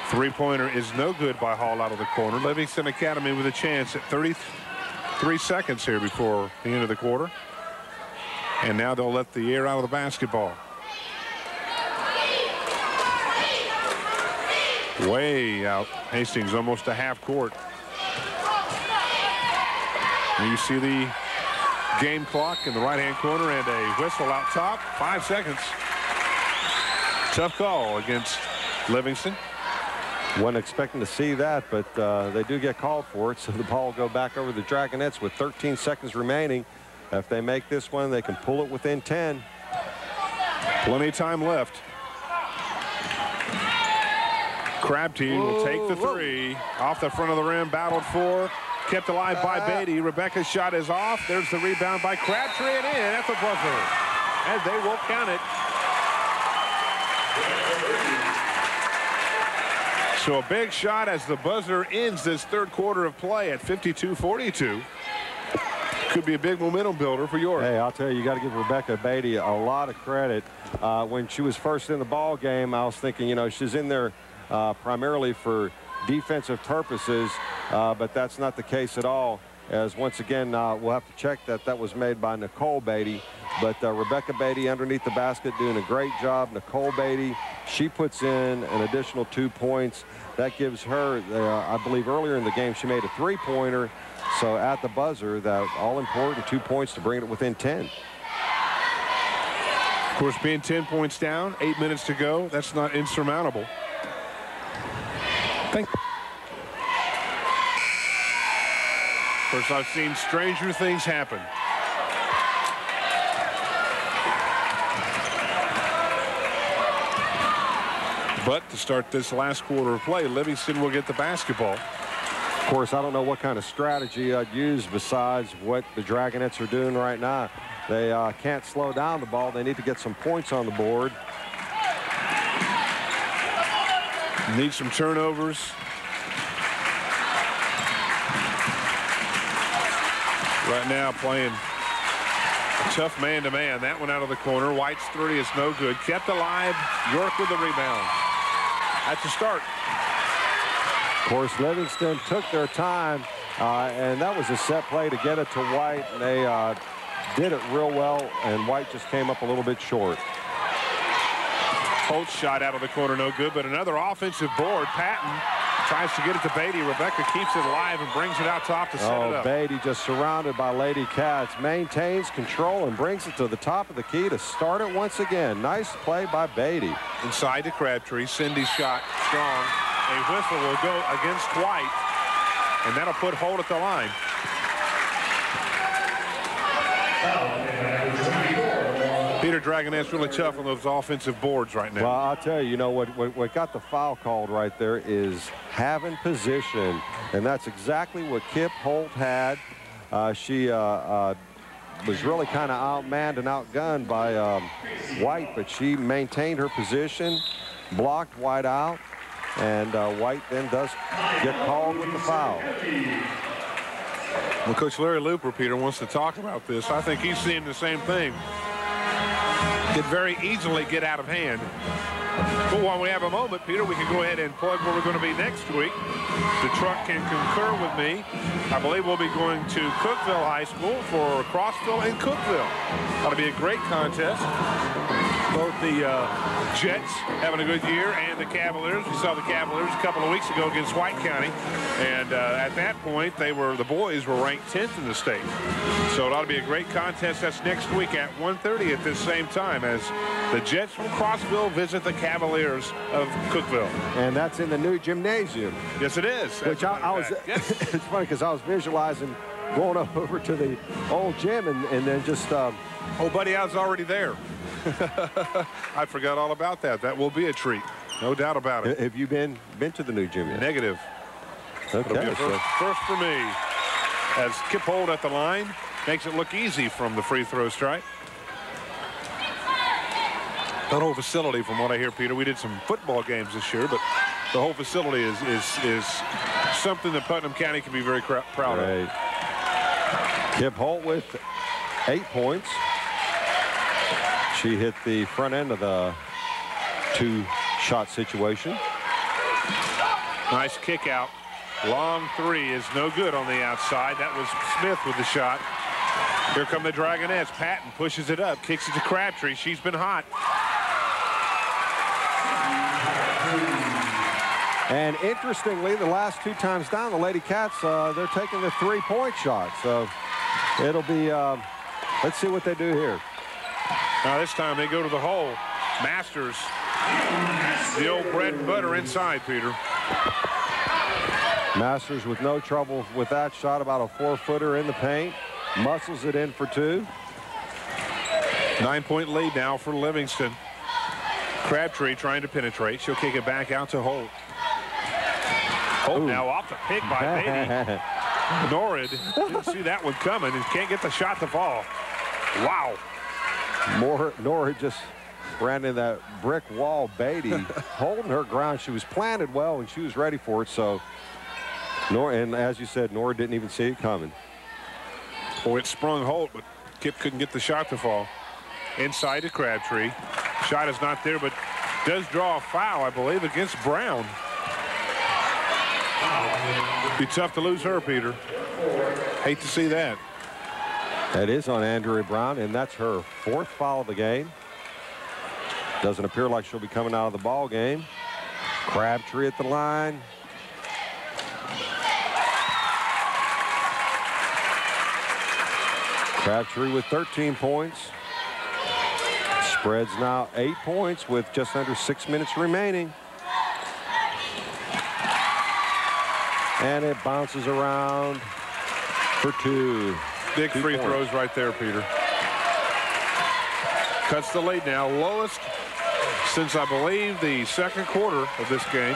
Three-pointer is no good by Hall out of the corner. Livingston Academy with a chance at 33 seconds here before the end of the quarter. And now they'll let the air out of the basketball. Way out. Hastings almost a half court. And you see the game clock in the right-hand corner and a whistle out top. Five seconds. Tough call against Livingston. Wasn't expecting to see that, but uh, they do get called for it, so the ball will go back over the Dragonettes with 13 seconds remaining. If they make this one, they can pull it within 10. Plenty of time left. Crabtree will take the three. Whoa. Off the front of the rim, battled for. Kept alive by uh, Beatty. Rebecca's shot is off. There's the rebound by Crabtree and in at the buzzer. And they won't count it. So a big shot as the buzzer ends this third quarter of play at 52-42. Could be a big momentum builder for York. Hey, I'll tell you, you got to give Rebecca Beatty a lot of credit. Uh, when she was first in the ball game, I was thinking, you know, she's in there uh, primarily for defensive purposes, uh, but that's not the case at all. As once again, uh, we'll have to check that that was made by Nicole Beatty. But uh, Rebecca Beatty underneath the basket doing a great job. Nicole Beatty, she puts in an additional two points. That gives her, uh, I believe earlier in the game, she made a three-pointer. So at the buzzer, that all-important two points to bring it within 10. Of course, being 10 points down, eight minutes to go, that's not insurmountable. Thank Of course, I've seen stranger things happen. But to start this last quarter of play, Livingston will get the basketball. Of course, I don't know what kind of strategy I'd use besides what the Dragonettes are doing right now. They uh, can't slow down the ball. They need to get some points on the board. Need some turnovers. Right now playing a tough man-to-man. -man. That one out of the corner. White's 30 is no good. Kept alive. York with the rebound. At the start. Of course, Livingston took their time, uh, and that was a set play to get it to White. And they uh, did it real well, and White just came up a little bit short. Holt's shot out of the corner, no good, but another offensive board. Patton tries to get it to Beatty. Rebecca keeps it alive and brings it out top to set oh, it up. Beatty just surrounded by Lady Cats. Maintains control and brings it to the top of the key to start it once again. Nice play by Beatty. Inside to Crabtree. Cindy shot strong. A whistle will go against White, and that'll put Holt at the line. Peter Dragon, that's really tough on those offensive boards right now. Well, I'll tell you, you know, what, what, what got the foul called right there is having position. And that's exactly what Kip Holt had. Uh, she uh, uh, was really kind of outmanned and outgunned by um, White, but she maintained her position, blocked White out, and uh, White then does get called with the foul. Well, Coach Larry Looper, Peter, wants to talk about this. I think he's seeing the same thing could very easily get out of hand. But while we have a moment, Peter, we can go ahead and plug where we're going to be next week. The truck can concur with me. I believe we'll be going to Cookeville High School for Crossville and Cookeville. That'll be a great contest both the uh, Jets having a good year and the Cavaliers. We saw the Cavaliers a couple of weeks ago against White County, and uh, at that point, they were the boys were ranked 10th in the state. So it ought to be a great contest. That's next week at 1:30 at this same time as the Jets from Crossville visit the Cavaliers of Cookeville. And that's in the new gymnasium. Yes, it is. Which I, I was. Yes. it's funny because I was visualizing going over to the old gym and, and then just. Um, oh, buddy, I was already there. I forgot all about that. That will be a treat. No doubt about it. Have you been been to the new gym yet? Negative. Okay. First, first, for me. As Kip Holt at the line makes it look easy from the free throw strike. That whole facility, from what I hear, Peter, we did some football games this year, but the whole facility is is is something that Putnam County can be very proud right. of. Kip Holt with eight points. She hit the front end of the two-shot situation. Nice kick out. Long three is no good on the outside. That was Smith with the shot. Here come the Dragonettes. Patton pushes it up, kicks it to Crabtree. She's been hot. And interestingly, the last two times down, the Lady Cats, uh, they're taking the three-point shot. So it'll be, uh, let's see what they do here. Now this time they go to the hole. Masters, the old bread and butter inside, Peter. Masters with no trouble with that shot, about a four-footer in the paint. Muscles it in for two. Nine-point lead now for Livingston. Crabtree trying to penetrate. She'll kick it back out to Holt. Holt Ooh. now off the pick by Beatty. Norrid didn't see that one coming and can't get the shot to fall. Wow. More, Nora just ran in that brick wall. Beatty holding her ground. She was planted well and she was ready for it. So, Nora, and as you said, Nora didn't even see it coming. Boy, it sprung Holt, but Kip couldn't get the shot to fall. Inside to Crabtree. Shot is not there, but does draw a foul, I believe, against Brown. Be tough to lose her, Peter. Hate to see that. That is on Andrea Brown, and that's her fourth foul of the game. Doesn't appear like she'll be coming out of the ball game. Crabtree at the line. Crabtree with 13 points. Spreads now eight points with just under six minutes remaining. And it bounces around for two. Big free throws right there, Peter. Cuts the lead now. Lowest since, I believe, the second quarter of this game.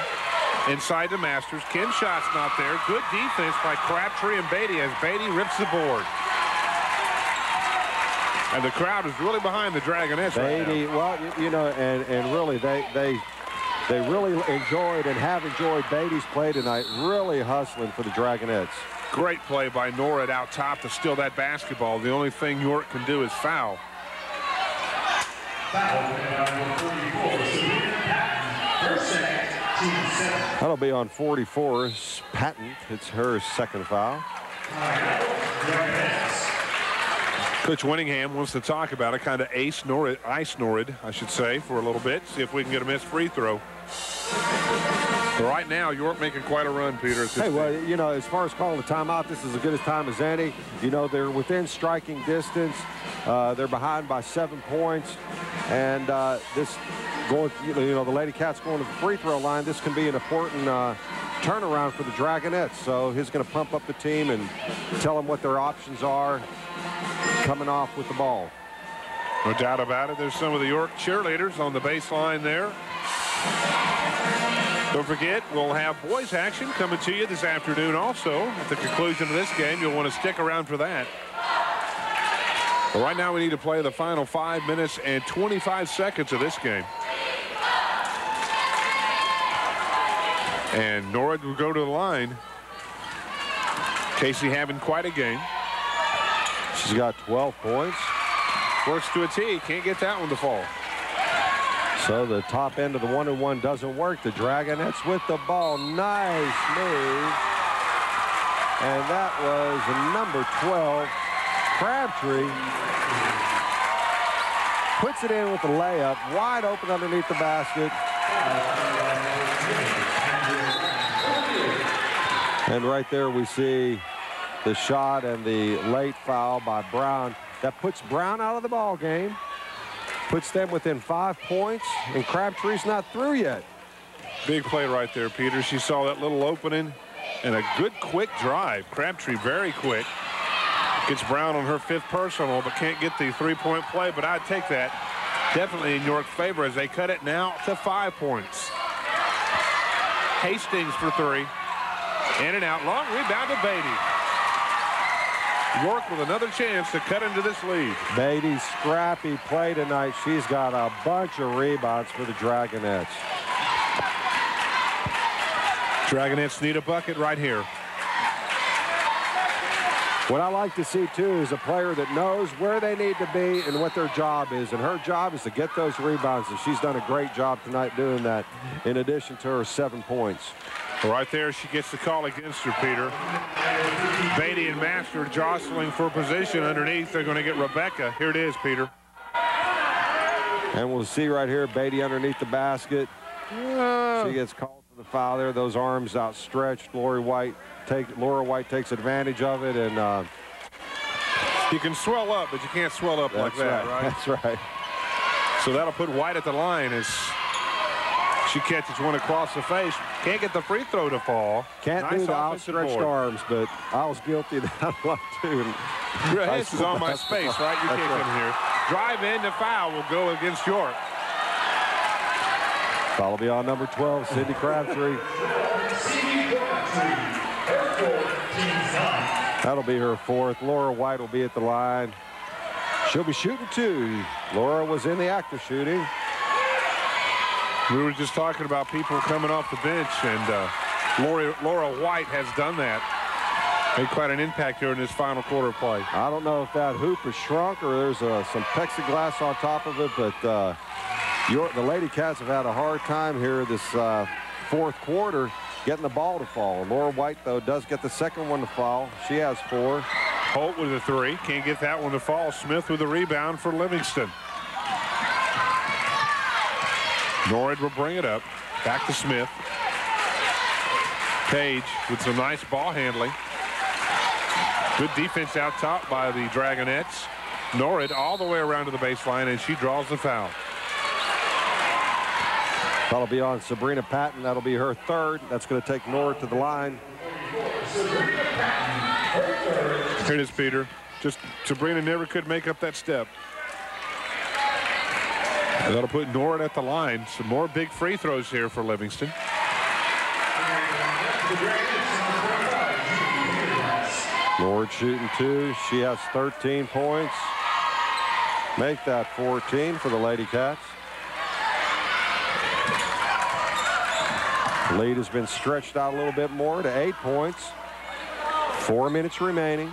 Inside the Masters. Kim shot's not there. Good defense by Crabtree and Beatty as Beatty rips the board. And the crowd is really behind the Dragonettes Beatty, right well, you, you know, and, and really they, they, they really enjoyed and have enjoyed Beatty's play tonight. Really hustling for the Dragonettes. Great play by Norrid out top to steal that basketball. The only thing York can do is foul. That'll be on 44. Patton. It's her second foul. Coach Winningham wants to talk about it, kind of ace Norrid, ice Norrid, I should say, for a little bit. See if we can get a missed free throw. Right now, York making quite a run, Peter. Hey, well, you know, as far as calling the timeout, this is as good a time as any. You know, they're within striking distance. Uh, they're behind by seven points. And uh, this going, you know, you know, the Lady Cats going to the free throw line. This can be an important uh, turnaround for the Dragonettes. So he's going to pump up the team and tell them what their options are coming off with the ball. No doubt about it. There's some of the York cheerleaders on the baseline there. Don't forget, we'll have boys action coming to you this afternoon also. At the conclusion of this game, you'll want to stick around for that. But right now, we need to play the final five minutes and 25 seconds of this game. And Norrid will go to the line. Casey having quite a game. She's got 12 points. Works to a T. Can't get that one to fall. So the top end of the one and one doesn't work. The Dragonettes with the ball. Nice move. And that was number 12, Crabtree. Puts it in with the layup, wide open underneath the basket. And right there we see the shot and the late foul by Brown. That puts Brown out of the ball game. Puts them within five points, and Crabtree's not through yet. Big play right there, Peter. She saw that little opening and a good quick drive. Crabtree very quick. Gets Brown on her fifth personal, but can't get the three-point play. But I'd take that definitely in York's favor as they cut it now to five points. Hastings for three. In and out. Long rebound to Beatty. York with another chance to cut into this lead. Beatty's scrappy play tonight. She's got a bunch of rebounds for the Dragonettes. Dragonettes need a bucket right here. What I like to see, too, is a player that knows where they need to be and what their job is. And her job is to get those rebounds, and she's done a great job tonight doing that, in addition to her seven points. Right there, she gets the call against her, Peter. Beatty and Master jostling for position underneath. They're going to get Rebecca. Here it is, Peter. And we'll see right here, Beatty underneath the basket. She gets called for the foul there. Those arms outstretched. Lori White take Laura White takes advantage of it, and uh, you can swell up, but you can't swell up like that, right. right? That's right. So that'll put White at the line as she catches one across the face. Can't get the free throw to fall. Can't nice do the outstretched board. arms, but I was guilty of that one too. this is on my space, right? You can't right. come here. Drive in, the foul will go against York. Will be on number 12, Cindy Crabtree. That'll be her fourth. Laura White will be at the line. She'll be shooting two. Laura was in the act of shooting. We were just talking about people coming off the bench, and uh, Laura, Laura White has done that. Made quite an impact here in this final quarter play. I don't know if that hoop has shrunk or there's uh, some plexiglass on top of it, but uh, your, the Lady Cats have had a hard time here this uh, fourth quarter getting the ball to fall. Laura White, though, does get the second one to fall. She has four. Holt with a three. Can't get that one to fall. Smith with a rebound for Livingston. Norrid will bring it up. Back to Smith. Paige with some nice ball handling. Good defense out top by the Dragonettes. Norrid all the way around to the baseline, and she draws the foul. That'll be on Sabrina Patton. That'll be her third. That's going to take Norrid to the line. Here it is, Peter. Just Sabrina never could make up that step. That'll put Norrid at the line. Some more big free throws here for Livingston. Norrid shooting two. She has 13 points. Make that 14 for the Lady Cats. Lead has been stretched out a little bit more to eight points. Four minutes remaining.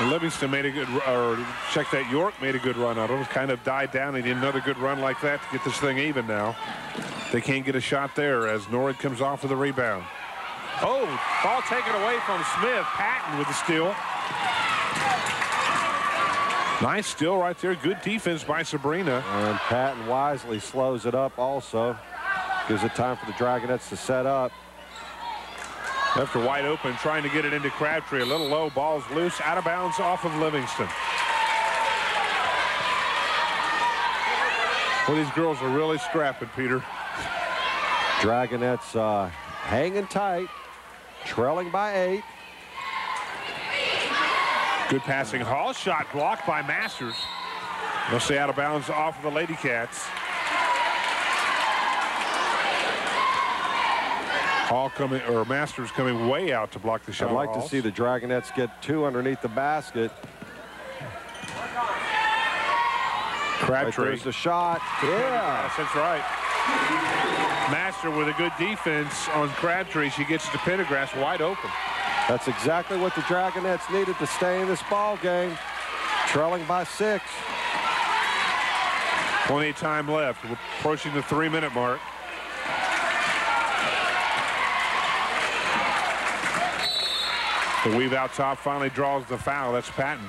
And Livingston made a good, or check that York made a good run out of it. Kind of died down. They need another good run like that to get this thing even now. They can't get a shot there as Norrid comes off with a rebound. Oh, ball taken away from Smith. Patton with the steal. Nice steal right there. Good defense by Sabrina. And Patton wisely slows it up also. Gives it time for the Dragonettes to set up. After wide open, trying to get it into Crabtree. A little low, ball's loose, out of bounds off of Livingston. Well, these girls are really scrapping, Peter. Dragonettes uh, hanging tight, trailing by eight. Good passing. Hall shot blocked by Masters. They'll say out of bounds off of the Lady Cats. Hall coming, or Masters coming way out to block the shot. I'd like to see the Dragonettes get two underneath the basket. Crabtree. Right, there's the shot. Yeah. Yes, that's right. Master with a good defense on Crabtree. She gets to Pendergrass wide open. That's exactly what the Dragonettes needed to stay in this ball game. Trailing by six. Plenty of time left. We're approaching the three-minute mark. The weave out top finally draws the foul. That's Patton.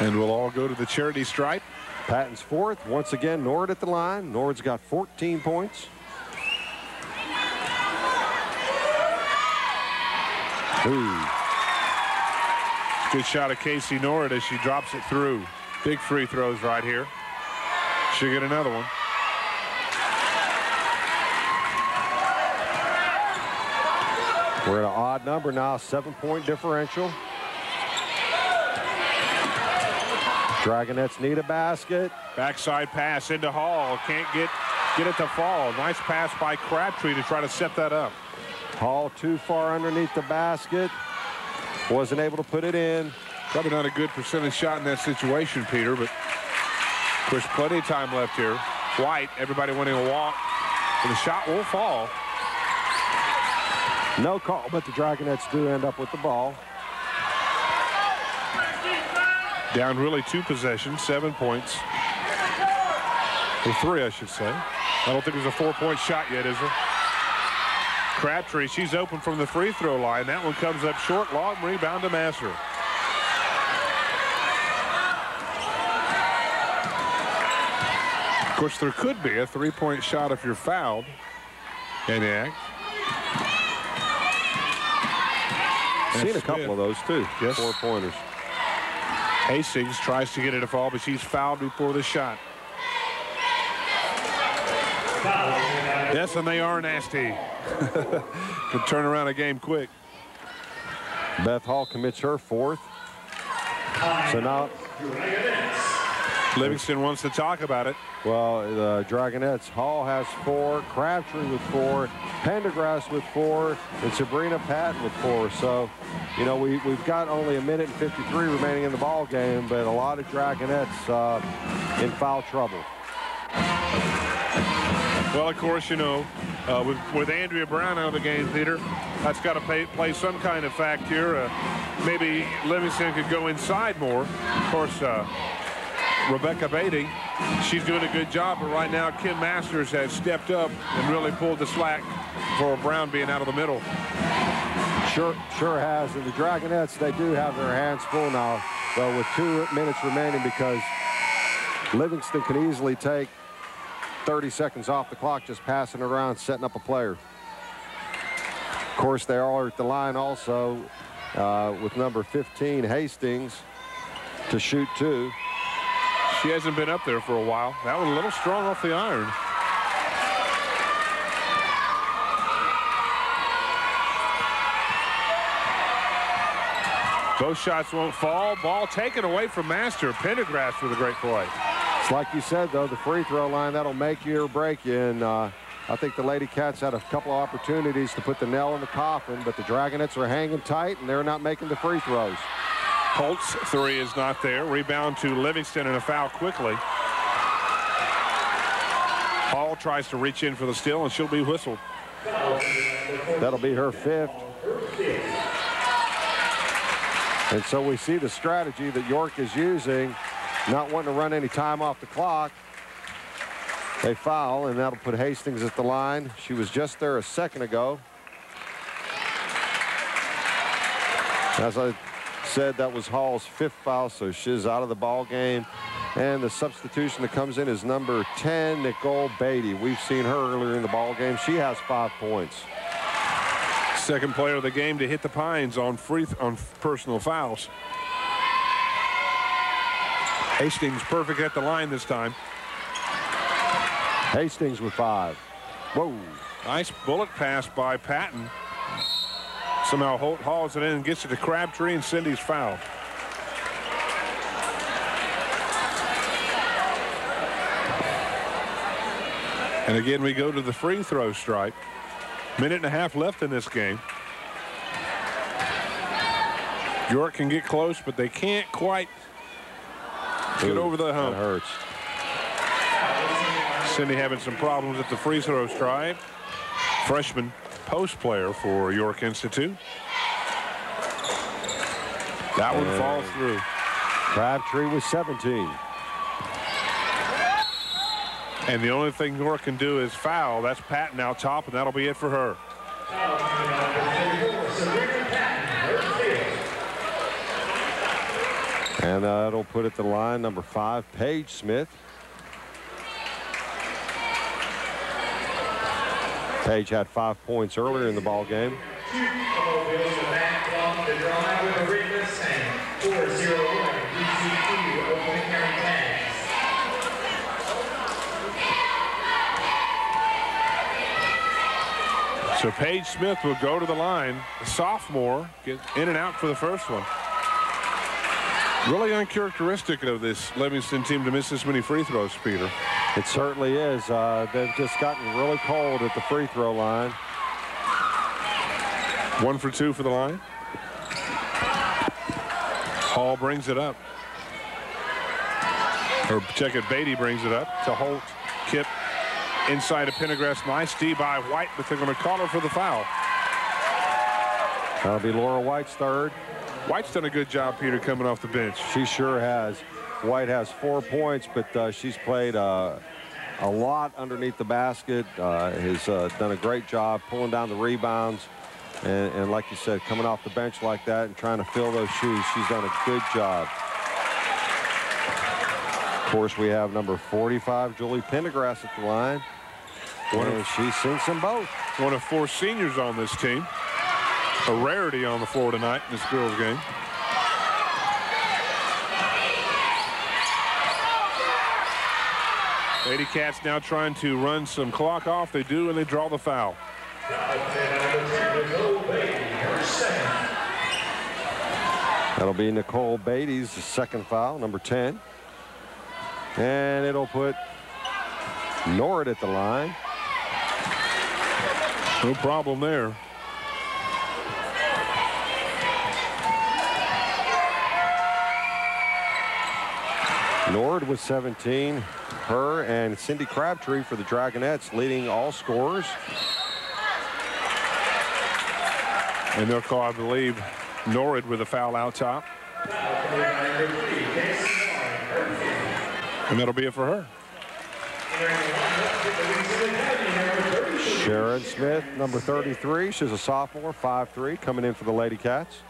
And we'll all go to the charity stripe. Patton's fourth. Once again, Nord at the line. Nord's got 14 points. Ooh. Good shot of Casey Nord as she drops it through. Big free throws right here. She'll get another one. We're at an odd number now, seven-point differential. Dragonettes need a basket. Backside pass into Hall. Can't get get it to fall. Nice pass by Crabtree to try to set that up. Hall too far underneath the basket. Wasn't able to put it in. Probably not a good percentage shot in that situation, Peter, but course plenty of time left here. White, everybody wanting a walk. And the shot will fall. No call, but the Dragonettes do end up with the ball. Down really two possessions, seven points. Or three, I should say. I don't think there's a four-point shot yet, is there? Crabtree, she's open from the free throw line. That one comes up short, long rebound to Master. Course, there could be a three-point shot if you're fouled. Aniak. Seen a couple of those, too. Yes. Four-pointers. Hastings tries to get it to fall, but she's fouled before the shot. Yes, and they are nasty. Could turn around a game quick. Beth Hall commits her fourth. So now, Livingston wants to talk about it. well, the Dragonettes, Hall has four, Crabtree with four, Pendergrass with four, and Sabrina Patton with four. So, you know, we, we've got only a minute and 53 remaining in the ball game, but a lot of Dragonettes uh, in foul trouble. Well, of course, you know, uh, with, with Andrea Brown out of the game, Peter, that's got to play, play some kind of fact here. Uh, maybe Livingston could go inside more. Of course, uh, Rebecca Beatty, she's doing a good job, but right now Kim Masters has stepped up and really pulled the slack for Brown being out of the middle. Sure, sure has. And the Dragonettes, they do have their hands full now, though, with two minutes remaining because Livingston can easily take 30 seconds off the clock just passing around, setting up a player. Of course, they are at the line also uh, with number 15, Hastings, to shoot two. She hasn't been up there for a while. That one a little strong off the iron. Both shots won't fall. Ball taken away from Master. Pendergrass with a great play. It's like you said, though, the free throw line, that'll make you or break you. And uh, I think the Lady Cats had a couple of opportunities to put the nail in the coffin, but the Dragonettes are hanging tight, and they're not making the free throws. Holt's three is not there. Rebound to Livingston and a foul quickly. Hall tries to reach in for the steal, and she'll be whistled. That'll be her fifth. And so we see the strategy that York is using, not wanting to run any time off the clock. They foul, and that'll put Hastings at the line. She was just there a second ago. As I said, that was Hall's fifth foul, so she's out of the ball game. And the substitution that comes in is number 10, Nicole Beatty. We've seen her earlier in the ball game. She has five points. Second player of the game to hit the Pines on free on personal fouls. Hastings perfect at the line this time. Hastings with five. Whoa. Nice bullet pass by Patton. Somehow Holt hauls it in and gets it to Crabtree and Cindy's foul. And again, we go to the free throw stripe. Minute and a half left in this game. York can get close, but they can't quite get over the hump. That hurts. Cindy having some problems at the free throw stripe. Freshman post player for York Institute. That one falls through. Crabtree with 17. And the only thing York can do is foul. That's Patton out top, and that'll be it for her. And uh, that'll put at the line number five, Paige Smith. Paige had five points earlier in the ball game. Two automobiles to back from the drive with Arenas and 401 DCQ Oakland County tags. So Paige Smith will go to the line. The sophomore get in and out for the first one. Really uncharacteristic of this Livingston team to miss this many free throws, Peter. It certainly is. Uh, they've just gotten really cold at the free throw line. One for two for the line. Hall brings it up. Or check it, Beatty brings it up to Holt. Kip inside of Pendergrass. Nice D by White, but they're going to call her for the foul. That'll be Laura White's third. White's done a good job, Peter, coming off the bench. She sure has. White has four points, but uh, she's played uh, a lot underneath the basket. Uh, has uh, done a great job pulling down the rebounds. And, and like you said, coming off the bench like that and trying to fill those shoes, she's done a good job. Of course, we have number 45, Julie Pendergrass at the line. One of- and she sinks them both. One of four seniors on this team. A rarity on the floor tonight in this girls game. Lady Cats now trying to run some clock off. They do, and they draw the foul. That'll be Nicole Beatty's second foul, number 10. And it'll put Nord at the line. No problem there. Nord with 17. Her and Cindy Crabtree for the Dragonettes leading all scorers. And they'll call, I believe, Norrid with a foul out top. And that'll be it for her. Sharon Smith, number 33. She's a sophomore, 5'3", coming in for the Lady Cats.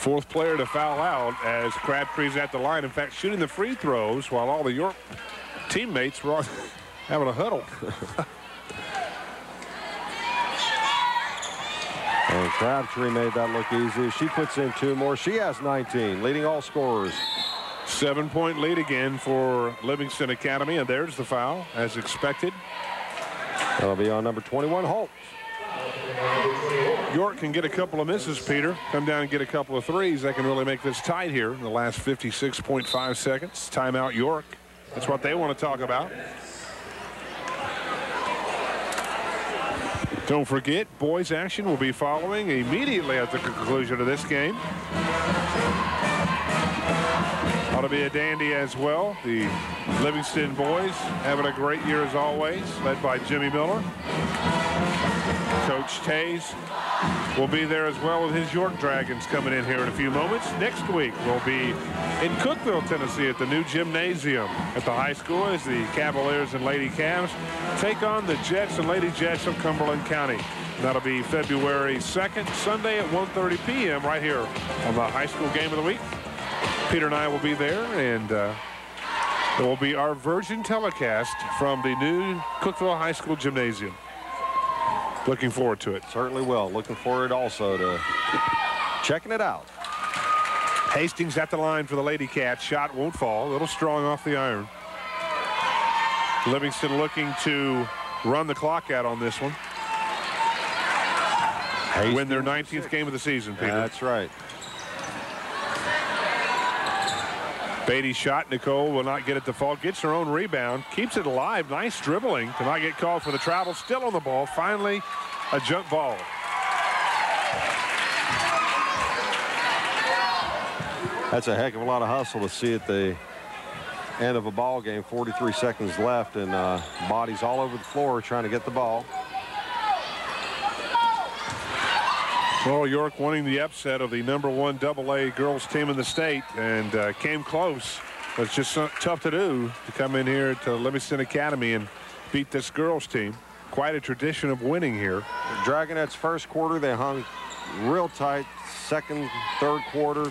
Fourth player to foul out as Crabtree's at the line. In fact, shooting the free throws while all the York teammates were having a huddle. And Crabtree made that look easy. She puts in two more. She has 19, leading all scorers. Seven-point lead again for Livingston Academy, and there's the foul, as expected. That'll be on number 21, Holt. York can get a couple of misses, Peter. Come down and get a couple of threes. That can really make this tight here in the last 56.5 seconds. Timeout York. That's what they want to talk about. Don't forget, boys action will be following immediately at the conclusion of this game. Ought to be a dandy as well. The Livingston boys having a great year as always, led by Jimmy Miller. Coach Tays will be there as well with his York Dragons coming in here in a few moments. Next week, we'll be in Cookeville, Tennessee at the new gymnasium at the high school as the Cavaliers and Lady Cavs take on the Jets and Lady Jets of Cumberland County. That'll be February 2nd, Sunday at 1.30 p.m. right here on the high school game of the week. Peter and I will be there, and uh, it will be our Virgin telecast from the new Cookeville High School Gymnasium. Looking forward to it. Certainly will. Looking forward also to checking it out. Hastings at the line for the Lady Cats. Shot won't fall. A little strong off the iron. Livingston looking to run the clock out on this one. Hastings Win their 19th game of the season, Peter. That's right. Beatty shot. Nicole will not get it to fall. Gets her own rebound. Keeps it alive. Nice dribbling to not get called for the travel. Still on the ball. Finally, a jump ball. That's a heck of a lot of hustle to see at the end of a ball game. 43 seconds left, and uh, bodies all over the floor trying to get the ball. Well, York winning the upset of the number one double-A girls team in the state and uh, came close. But it's just so tough to do to come in here to Livingston Academy and beat this girls team. Quite a tradition of winning here. Dragonettes first quarter, they hung real tight. Second, third quarter,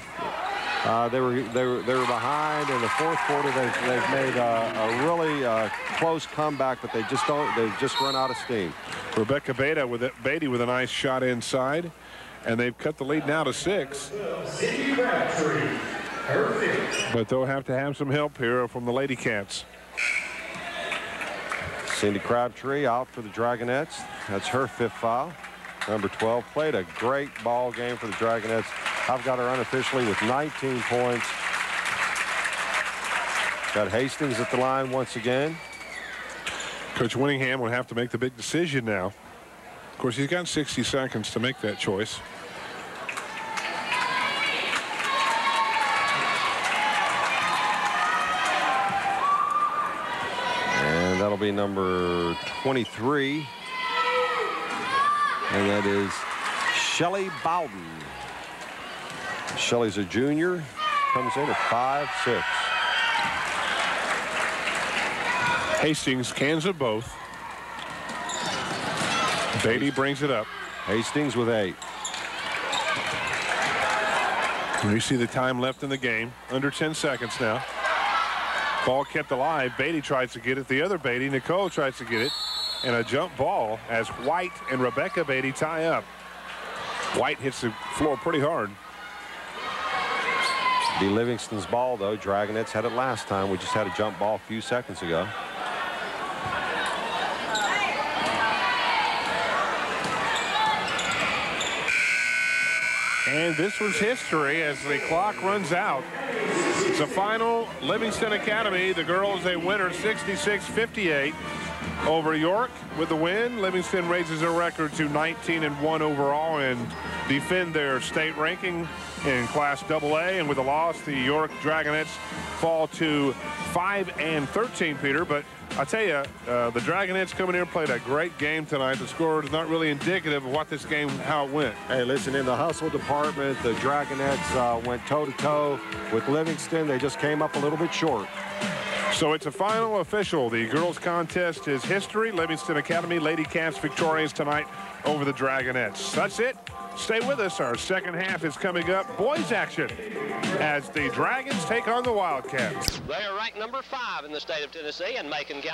uh, they were they were they were behind. In the fourth quarter, they they've made a, a really uh, close comeback, but they just don't. They've just run out of steam. Rebecca Beatty with it, Beatty with a nice shot inside, and they've cut the lead now to six. Cindy Crabtree, her fifth. But they'll have to have some help here from the Lady Cats. Cindy Crabtree out for the Dragonettes. That's her fifth foul. Number 12 played a great ball game for the Dragonettes. I've got her unofficially with 19 points. Got Hastings at the line once again. Coach Winningham will have to make the big decision now. Of course, he's got 60 seconds to make that choice. And that'll be number 23. And that is Shelly Bowden. Shelly's a junior. Comes in at five six. Hastings cans of both. Beatty brings it up. Hastings with eight. You see the time left in the game. Under 10 seconds now. Ball kept alive. Beatty tries to get it. The other Beatty, Nicole, tries to get it. And a jump ball as White and Rebecca Beatty tie up. White hits the floor pretty hard. Be Livingston's ball, though. Dragonettes had it last time. We just had a jump ball a few seconds ago. And this was history as the clock runs out. It's a final Livingston Academy. The girls a winner 66-58 over York with the win. Livingston raises their record to 19 and 1 overall and defend their state ranking in Class AA. And with the loss, the York Dragonettes fall to 5 and 13, Peter. But I tell you, uh, the Dragonettes coming here played a great game tonight. The score is not really indicative of what this game, how it went. Hey, listen, in the hustle department, the Dragonettes uh, went toe-to-toe -to -toe with Livingston. They just came up a little bit short. So it's a final official. The girls contest is history. Livingston Academy Lady Cats victorious tonight over the Dragonettes. That's it. Stay with us. Our second half is coming up. Boys action as the Dragons take on the Wildcats. They are ranked number five in the state of Tennessee and Macon County.